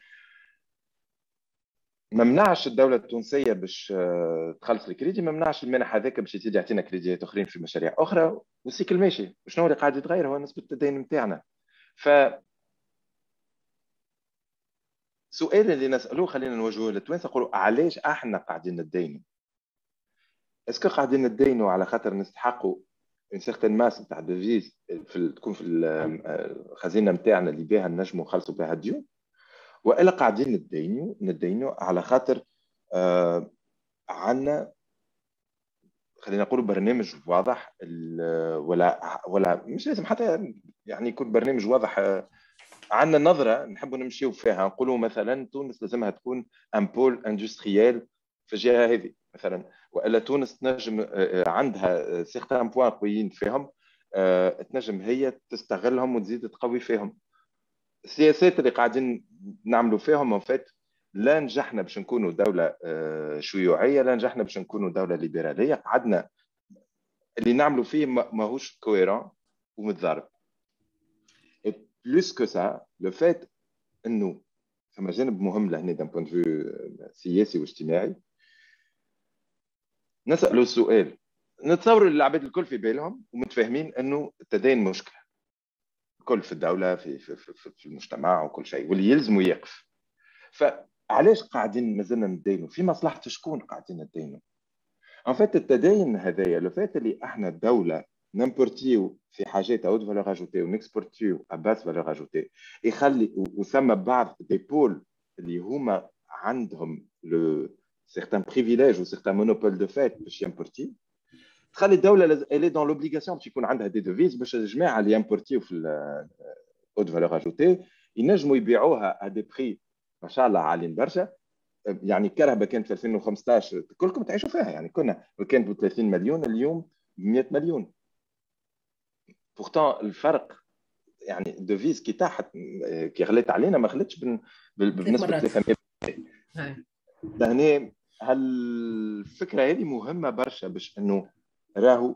ما منعش الدولة التونسية باش آه، تخلص الكريدي ما منعش المنح هذاك باش يزيد يعطينا كريديات أخرين في مشاريع أخرى وال cycle ماشي. شنو اللي قاعد يتغير؟ هو نسبة التدين نتاعنا ف السؤال اللي نسألوه خلينا نوجهه للتوانسة نقولوا علاش إحنا قاعدين ندينوا est-ce que قاعدين ندينوا على خاطر نستحقوا une certaine masse نتاع devises في تكون في الخزينة نتاعنا اللي بها نجموا نخلصوا بها الديون والا قاعدين ندينوا ندينوا على خاطر آه عندنا خلينا نقول برنامج واضح ولا ولا مش لازم حتى يعني يكون برنامج واضح آه، عندنا نظرة نحبوا نمشيو فيها. نقولوا مثلا تونس لازمها تكون un pôle industriel في الجهة هذه مثلا. وإلا تونس تنجم آه، آه، عندها certains points قويين فيهم تنجم هي تستغلهم وتزيد تقوي فيهم. السياسات اللي قاعدين نعملوا فيهم فات لا نجحنا باش نكونوا دولة آه، شيوعية لا نجحنا باش نكونوا دولة ليبرالية. قعدنا اللي نعملوا فيه ماهوش cohérent ومتضارب. plus que ça le fait إنه ثم جانب مهم لهنا دان point de vue سياسي واجتماعي. نسألوا السؤال. نتصور العباد الكل في بالهم ومتفاهمين إنه التدين مشكلة. الكل في الدولة في في في, في المجتمع وكل شيء واللي يلزمه يقف فعلاش قاعدين مازلنا ندينوا في مصلحة شكون قاعدين ندينوا en fait التدين هذايا le fait اللي إحنا الدولة n'importiw في حاجات haute valeur ajoutée و nexportiw à basse valeur ajoutée يخلي وثم بعض des pôles اللي هما عندهم le certain privilège و certain monopole de fait باش يimportiw تخلي الدولة elle est dans l'obligation باش يكون عندها des devises باش الجماعه اللي يimportiw في haute valeur ajoutée ينجموا يبيعوها à des prix ما شاء الله عاليين برشا. يعني الكرهبه كانت في 2015 كلكم تعيشوا فيها. يعني كنا كانت ب 30 مليون اليوم ب 100 مليون. بورتون الفرق يعني devise كي تحت كي غليت علينا ما غلتش بنسبه 300 لهنا هالفكرة هذه مهمة برشا باش إنه راهو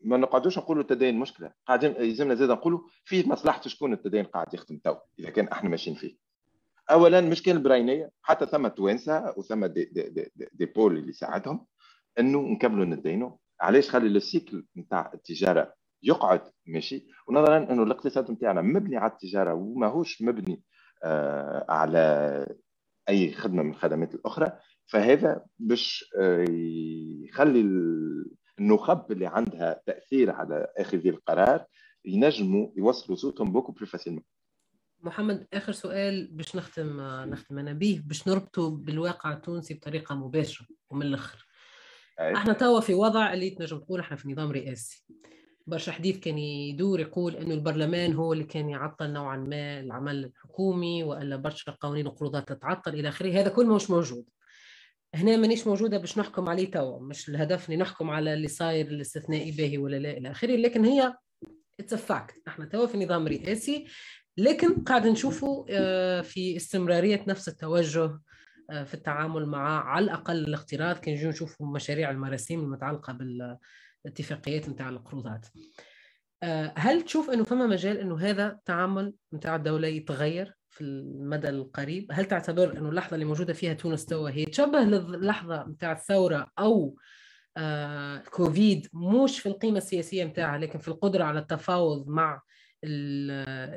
ما نقعدوش نقولوا التدين مشكلة. قاعدين يلزمنا زاد نقولوا في مصلحة شكون التدين قاعد يخدم تو إذا كان إحنا ماشيين فيه. اولا مش كان البراينية حتى ثم توانسة وثم دي, دي, دي, دي بول اللي يساعدهم إنه نكملوا ندينوا علاش؟ خلي السيكل نتاع التجارة يقعد ماشي. ونظرا إنه الاقتصاد نتاعنا مبني على التجارة وماهوش مبني آه على أي خدمة من الخدمات الأخرى فهذا باش آه يخلي النخب اللي عندها تأثير على اخذي القرار ينجموا يوصلوا صوتهم beaucoup plus facilement محمد آخر سؤال باش نختم نختم أنا به باش نربطه بالواقع التونسي بطريقة مباشرة ومن الآخر. إحنا توا في وضع اللي تنجم تقول إحنا في نظام رئاسي. برشا حديث كان يدور يقول إنه البرلمان هو اللي كان يعطل نوعا ما العمل الحكومي وإلا برشا قوانين وقروضات تتعطل إلى آخره. هذا كل مش موجود. هنا مانيش موجودة باش نحكم عليه توا مش الهدف إني نحكم على اللي صاير الاستثنائي باهي ولا لا إلى آخره. لكن هي it's fact إحنا توا في نظام رئاسي. لكن قاعد نشوفوا آه، في استمرارية نفس التوجه آه، في التعامل مع على الأقل الاقتراض. كي نجي نشوفوا مشاريع المراسيم المتعلقة بالاتفاقيات نتاع القروضات. آه، هل تشوف إنه فما مجال إنه هذا التعامل نتاع الدولة يتغير؟ في المدى القريب؟ هل تعتبر إنه اللحظة اللي موجودة فيها تونس توا هي تشبه للحظه نتاع الثورة أو آه كوفيد؟ مش في القيمة السياسية نتاعها لكن في القدرة على التفاوض مع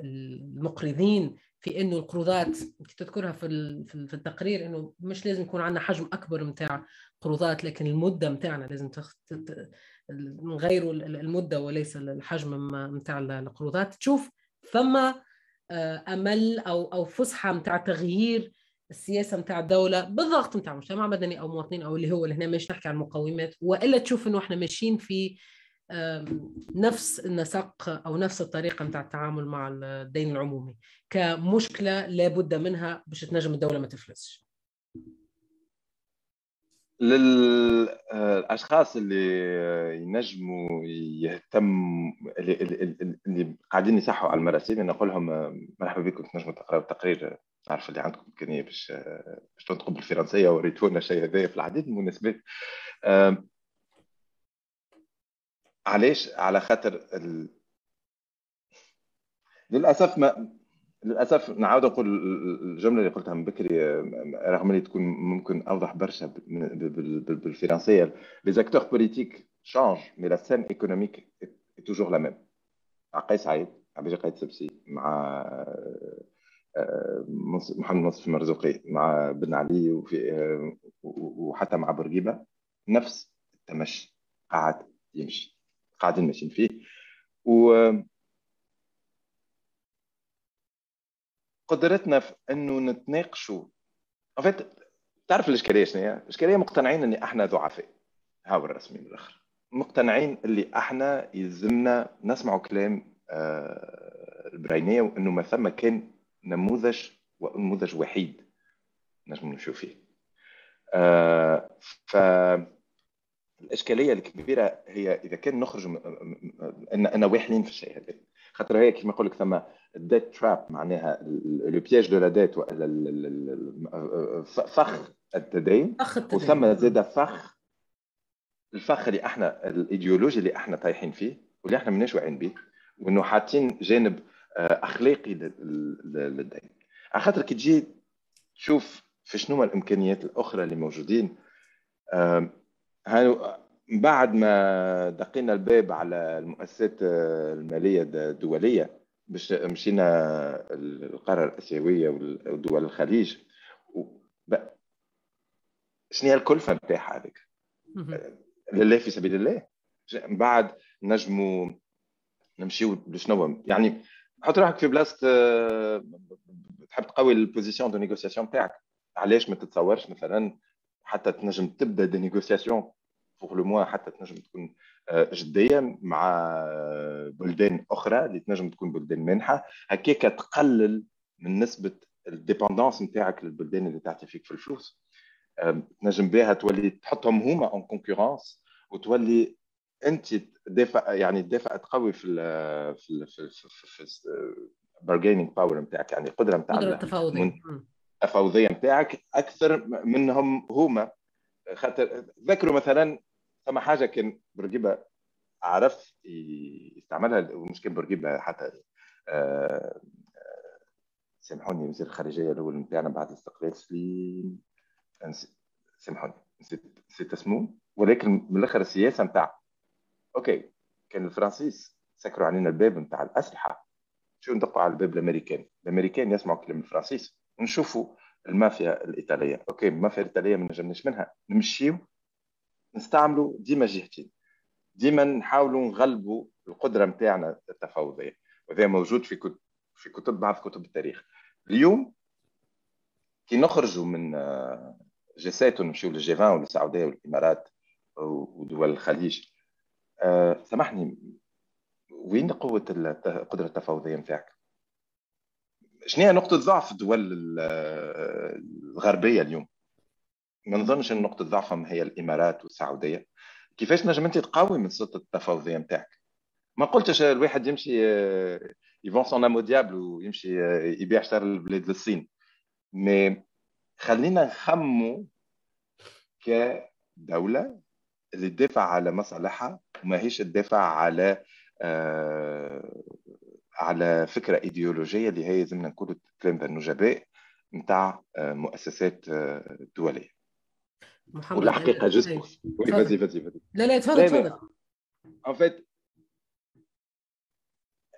المقرضين في إنه القروضات تذكرها في في التقرير إنه مش لازم يكون عندنا حجم أكبر نتاع قروضات لكن المدة نتاعنا لازم نغيروا المدة وليس الحجم نتاع القروضات. تشوف آه، أمل أو أو فسحة نتاع تغيير السياسة نتاع الدولة بالضغط نتاع مجتمع مدني أو مواطنين أو اللي هو اللي هنا مش نحكي عن مقومات وإلا تشوف إنه إحنا ماشيين في نفس النسق أو نفس الطريقة نتاع التعامل مع الدين العمومي. كمشكلة لابد منها باش تنجم الدولة ما تفلسش. للاشخاص اللي ينجموا يهتم اللي, قاعدين يصحوا على المراسيم نقول لهم مرحبا بكم تنجموا تقراوا التقرير. نعرف اللي عندكم امكانيه باش باش تنطقوا بالفرنسية وريتونا الشيء هذايا في العديد من المناسبات علاش؟ على خاطر ال... للأسف ما للأسف نعاود نقول الجملة اللي قلتها من بكري رغم اللي تكون ممكن أوضح برشا بالفرنسية. les acteurs politiques changent mais la scène économique توجور لا ميم مع قيس عيد عبد قيد سبسي مع آه، محمد نصف المرزوقي مع بن علي وفي آه، وحتى مع بورقيبة. نفس التمشي قاعد يمشي قاعدين ماشيين فيه. و قدرتنا في إنه نتناقشوا. فيت تعرف الاشكاليه شنو هي؟ الاشكاليه مقتنعين ان أحنا ضعفاء؟ هاو الرسمي بالاخر مقتنعين اللي أحنا يلزمنا نسمعوا كلام آه، البراينيه وإنه ما ثم كان نموذج ونموذج وحيد نجم نشوف فيه. آه، ف الإشكالية الكبيرة هي إذا كان نخرج ان إن واحدين في الشيء هذا. خاطر هي كما يقول لك ثم الديت تراب معناها لو بياج دو لا ديت التدين. فخ التدين. وثم زاد فخ الفخ اللي إحنا الإيديولوجي اللي إحنا طايحين فيه واللي إحنا ماناش واعيين به وإنه حاطين جانب آه، أخلاقي للدين. على خاطر كي تجي تشوف في شنو الإمكانيات الأخرى اللي موجودين بعد ما دقينا الباب على المؤسسات المالية الدولية باش مشينا القاره الآسيوية ودول الخليج. شنو هي الكلفة نتاعها هذيك؟ لله في سبيل الله. من بعد نجموا نمشيو لشنو يعني حط روحك في بلاصة تحب تقوي ال position de négociation تاعك علاش ما تتصورش مثلا حتى تنجم تبدأ des négociations فوق le moins حتى تنجم تكون آه، جدية مع آه، بلدان أخرى اللي تنجم تكون بلدان مانحه هكاك تقلل من نسبة ال dépendance نتاعك للبلدان اللي تعطي فيك في الفلوس. تنجم بها تولي تحطهم هما en concurrence وتولي أنت تدافع يعني تدافع تقوي في ال في ال في في, في, في power نتاعك يعني القدره نتاع القدره التفاوضيه التفاوضية نتاعك أكثر منهم هما. خاطر ذكروا مثلا ثم حاجة كان بورقيبة عرف يستعملها ومش كان بورقيبة حتى آه، سامحوني وزير الخارجية الأول نتاعنا بعد الاستقلال سليم. سامحوني نسيت نسيت اسمه ولكن من الآخر السياسة نتاع أوكي كان الفرنسيس سكروا علينا الباب نتاع الأسلحة. شو ندقوا على الباب الامريكان الأمريكان يسمعوا كلام الفرنسيس. نشوفوا المافيا الإيطالية. أوكي المافيا الإيطالية ما نجمناش منها. نمشيو نستعملوا ديما جهتين ديما نحاولوا نغلبوا القدرة نتاعنا التفاوضية. وهذا موجود في كتب في كتب بعض كتب التاريخ. اليوم كي نخرجوا من G 7 ونمشيو لل G 20 والسعودية والإمارات ودول الخليج أه سامحني وين قوة القدرة التفاوضية نتاعك شنو هي نقطة ضعف الدول الغربية اليوم؟ ما نظنش إن نقطة ضعفهم هي الإمارات والسعودية. كيفاش نجم أنت تقاوم السلطه التفاوضية نتاعك؟ ما قلتش الواحد يمشي ي vend son âme au diable ويمشي يبيع شر البلاد للصين. mais خلينا نخممو كدولة اللي تدافع على مصالحها وما هيش تدافع على آه على فكرة إيديولوجية اللي هي لازمنا نقولوا كلام النجباء نتاع آه مؤسسات آه دولية. محمد والحقيقة جزء. فازي فازي فازي لا لا تفضل تفضل ان فيت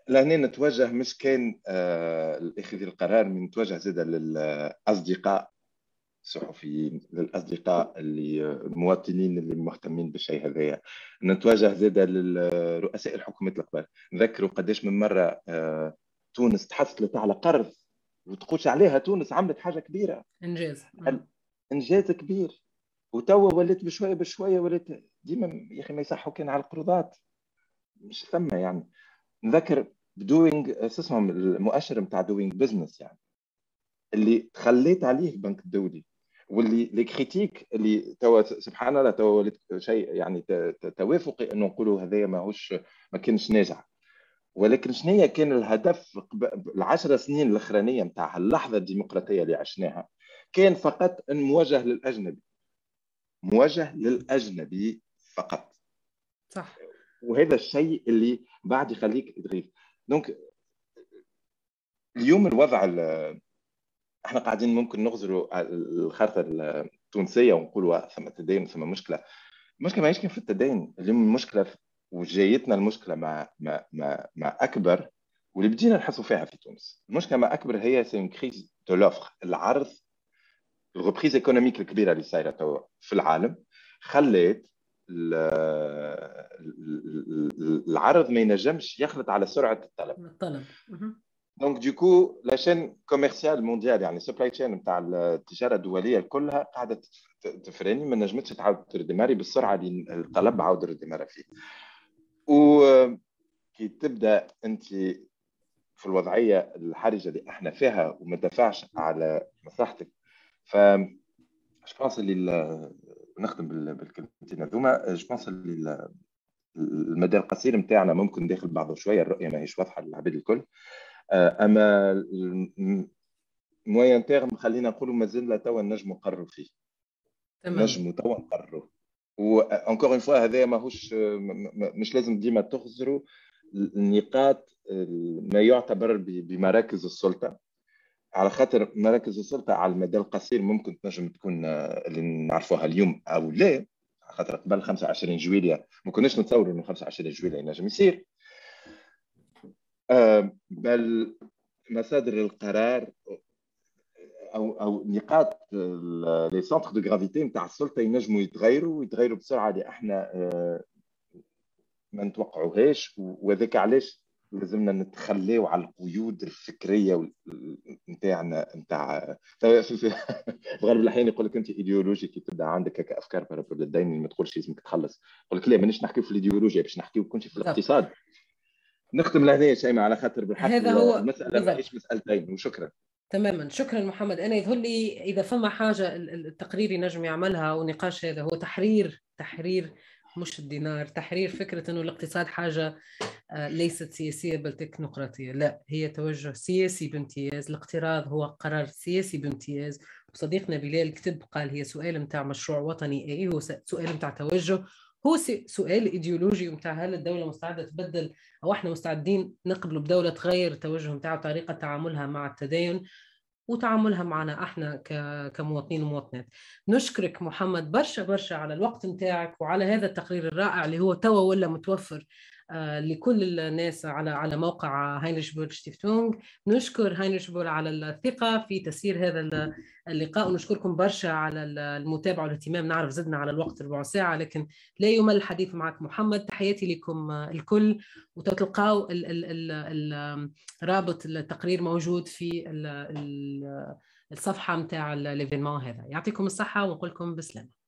لهنا نتوجه مش كان آه اخذ القرار من نتوجه زاد للأصدقاء الصحفيين للأصدقاء اللي المواطنين اللي مهتمين بالشيء هذايا نتوجه زاد لرؤساء الحكومات الكبار نذكروا قداش من مرة آه تونس تحصلت على قرض وتقولش عليها تونس عملت حاجة كبيرة. إنجاز. إنجاز كبير. وتوا ولات بشوية بشوية ولات ديما يا أخي ما يصحوا كان على القروضات مش ثم يعني. نذكر Doing اسمهم المؤشر نتاع Doing Business يعني. اللي تخليت عليه البنك الدولي. واللي les critiques اللي توا سبحان الله توا ولات شيء يعني توافقي إنه نقولوا هذايا ماهوش ما كانش ناجح ولكن شنو كان الهدف العشر سنين الأخرانية نتاع اللحظه الديمقراطية اللي عشناها. كان فقط إن موجه للأجنبي. موجه للأجنبي فقط. صح. وهذا الشيء اللي بعد يخليك تغيب. دونك اليوم الوضع إحنا قاعدين ممكن نغزروا الخارطه التونسية ونقولوا ثم تدين ثم مشكلة. المشكلة ماهيش كان في التدين. اليوم المشكلة وجايتنا المشكلة مع مع مع, مع أكبر واللي بدينا نحسوا فيها في تونس. المشكلة مع أكبر هي c'est crise de l'offre العرض la reprise économique الكبيره اللي صايره توا في العالم خلات العرض ما ينجمش يخلط على سرعة الطلب. الطلب. donc du coup la chaîne commerciale mondiale يعني supply chain نتاع التجارة الدولية كلها قاعدة تفراني ما نجمتش تعاود ت redémarrer بالسرعة اللي الطلب عاود redémarré فيه. و كي تبدأ أنت في الوضعية الحرجة اللي إحنا فيها وما تدافعش على مصلحتك ف je pense اللي نخدم بالكلمتين هذوما je pense اللي المدى القصير نتاعنا ممكن داخل بعضه شوية. الرؤية ماهيش واضحة للعباد الكل. آه، أما moyen terme خلينا نقولوا مازلنا توا نجموا نقرروا فيه. تمام. نجموا توا نقرروا و encore une fois هذا ماهوش مش لازم ديما تخزروا النقاط ما يعتبر بمراكز السلطة. على خاطر مراكز السلطة على المدى القصير ممكن تنجم تكون آه، اللي نعرفوها اليوم أو لا على خاطر قبل 25 جويليا ما كناش نتصوروا إنه 25 جويليا ينجم يصير. آه، بل مصادر القرار أو أو نقاط les centres de gravité نتاع السلطة ينجموا يتغيروا ويتغيروا بسرعة اللي إحنا آه، ما نتوقعوهاش وهذاك علاش لازمنا نتخليو على القيود الفكرية نتاعنا نتاع في غالب الاحيان يقول لك أنت ايديولوجي كي تبدأ عندك هكا افكار par rapport للدين ما تقولش لازمك تخلص. يقول لك لا مانيش نحكي في الايديولوجيا باش نحكيو كنت في الاقتصاد. نختم لهنا شيماء على خاطر بالحق هذا هو. المسألة ماهيش مسألة دين وشكرا. تماما. شكرا محمد. أنا يظهر لي إذا فما حاجة التقرير ينجم يعملها ونقاش هذا هو تحرير تحرير مش الدينار. تحرير فكرة إنه الاقتصاد حاجة آه، ليست سياسية بل تكنوقراطية. لا هي توجه سياسي بامتياز. الاقتراض هو قرار سياسي بامتياز. وصديقنا بلال كتب قال هي سؤال متاع مشروع وطني. اي هو سؤال متاع توجه. هو سؤال إيديولوجي متاع هل الدولة مستعدة تبدل أو إحنا مستعدين نقبل بدولة تغير التوجه متاعها وطريقه تعاملها مع التدين؟ وتعاملها معنا إحنا كمواطنين ومواطنات. نشكرك محمد برشا برشا على الوقت نتاعك وعلى هذا التقرير الرائع اللي هو توا ولا متوفر لكل الناس على على موقع هاينريش بول شتيفتونغ. نشكر هاينريش بول على الثقة في تسيير هذا اللقاء ونشكركم برشا على المتابعة والاهتمام. نعرف زدنا على الوقت ربع ساعة لكن لا يمل الحديث معك محمد. تحياتي لكم الكل وتلقاو رابط التقرير موجود في الصفحة متاع الإيفينمون هذا. يعطيكم الصحة ونقول لكم بسلامة.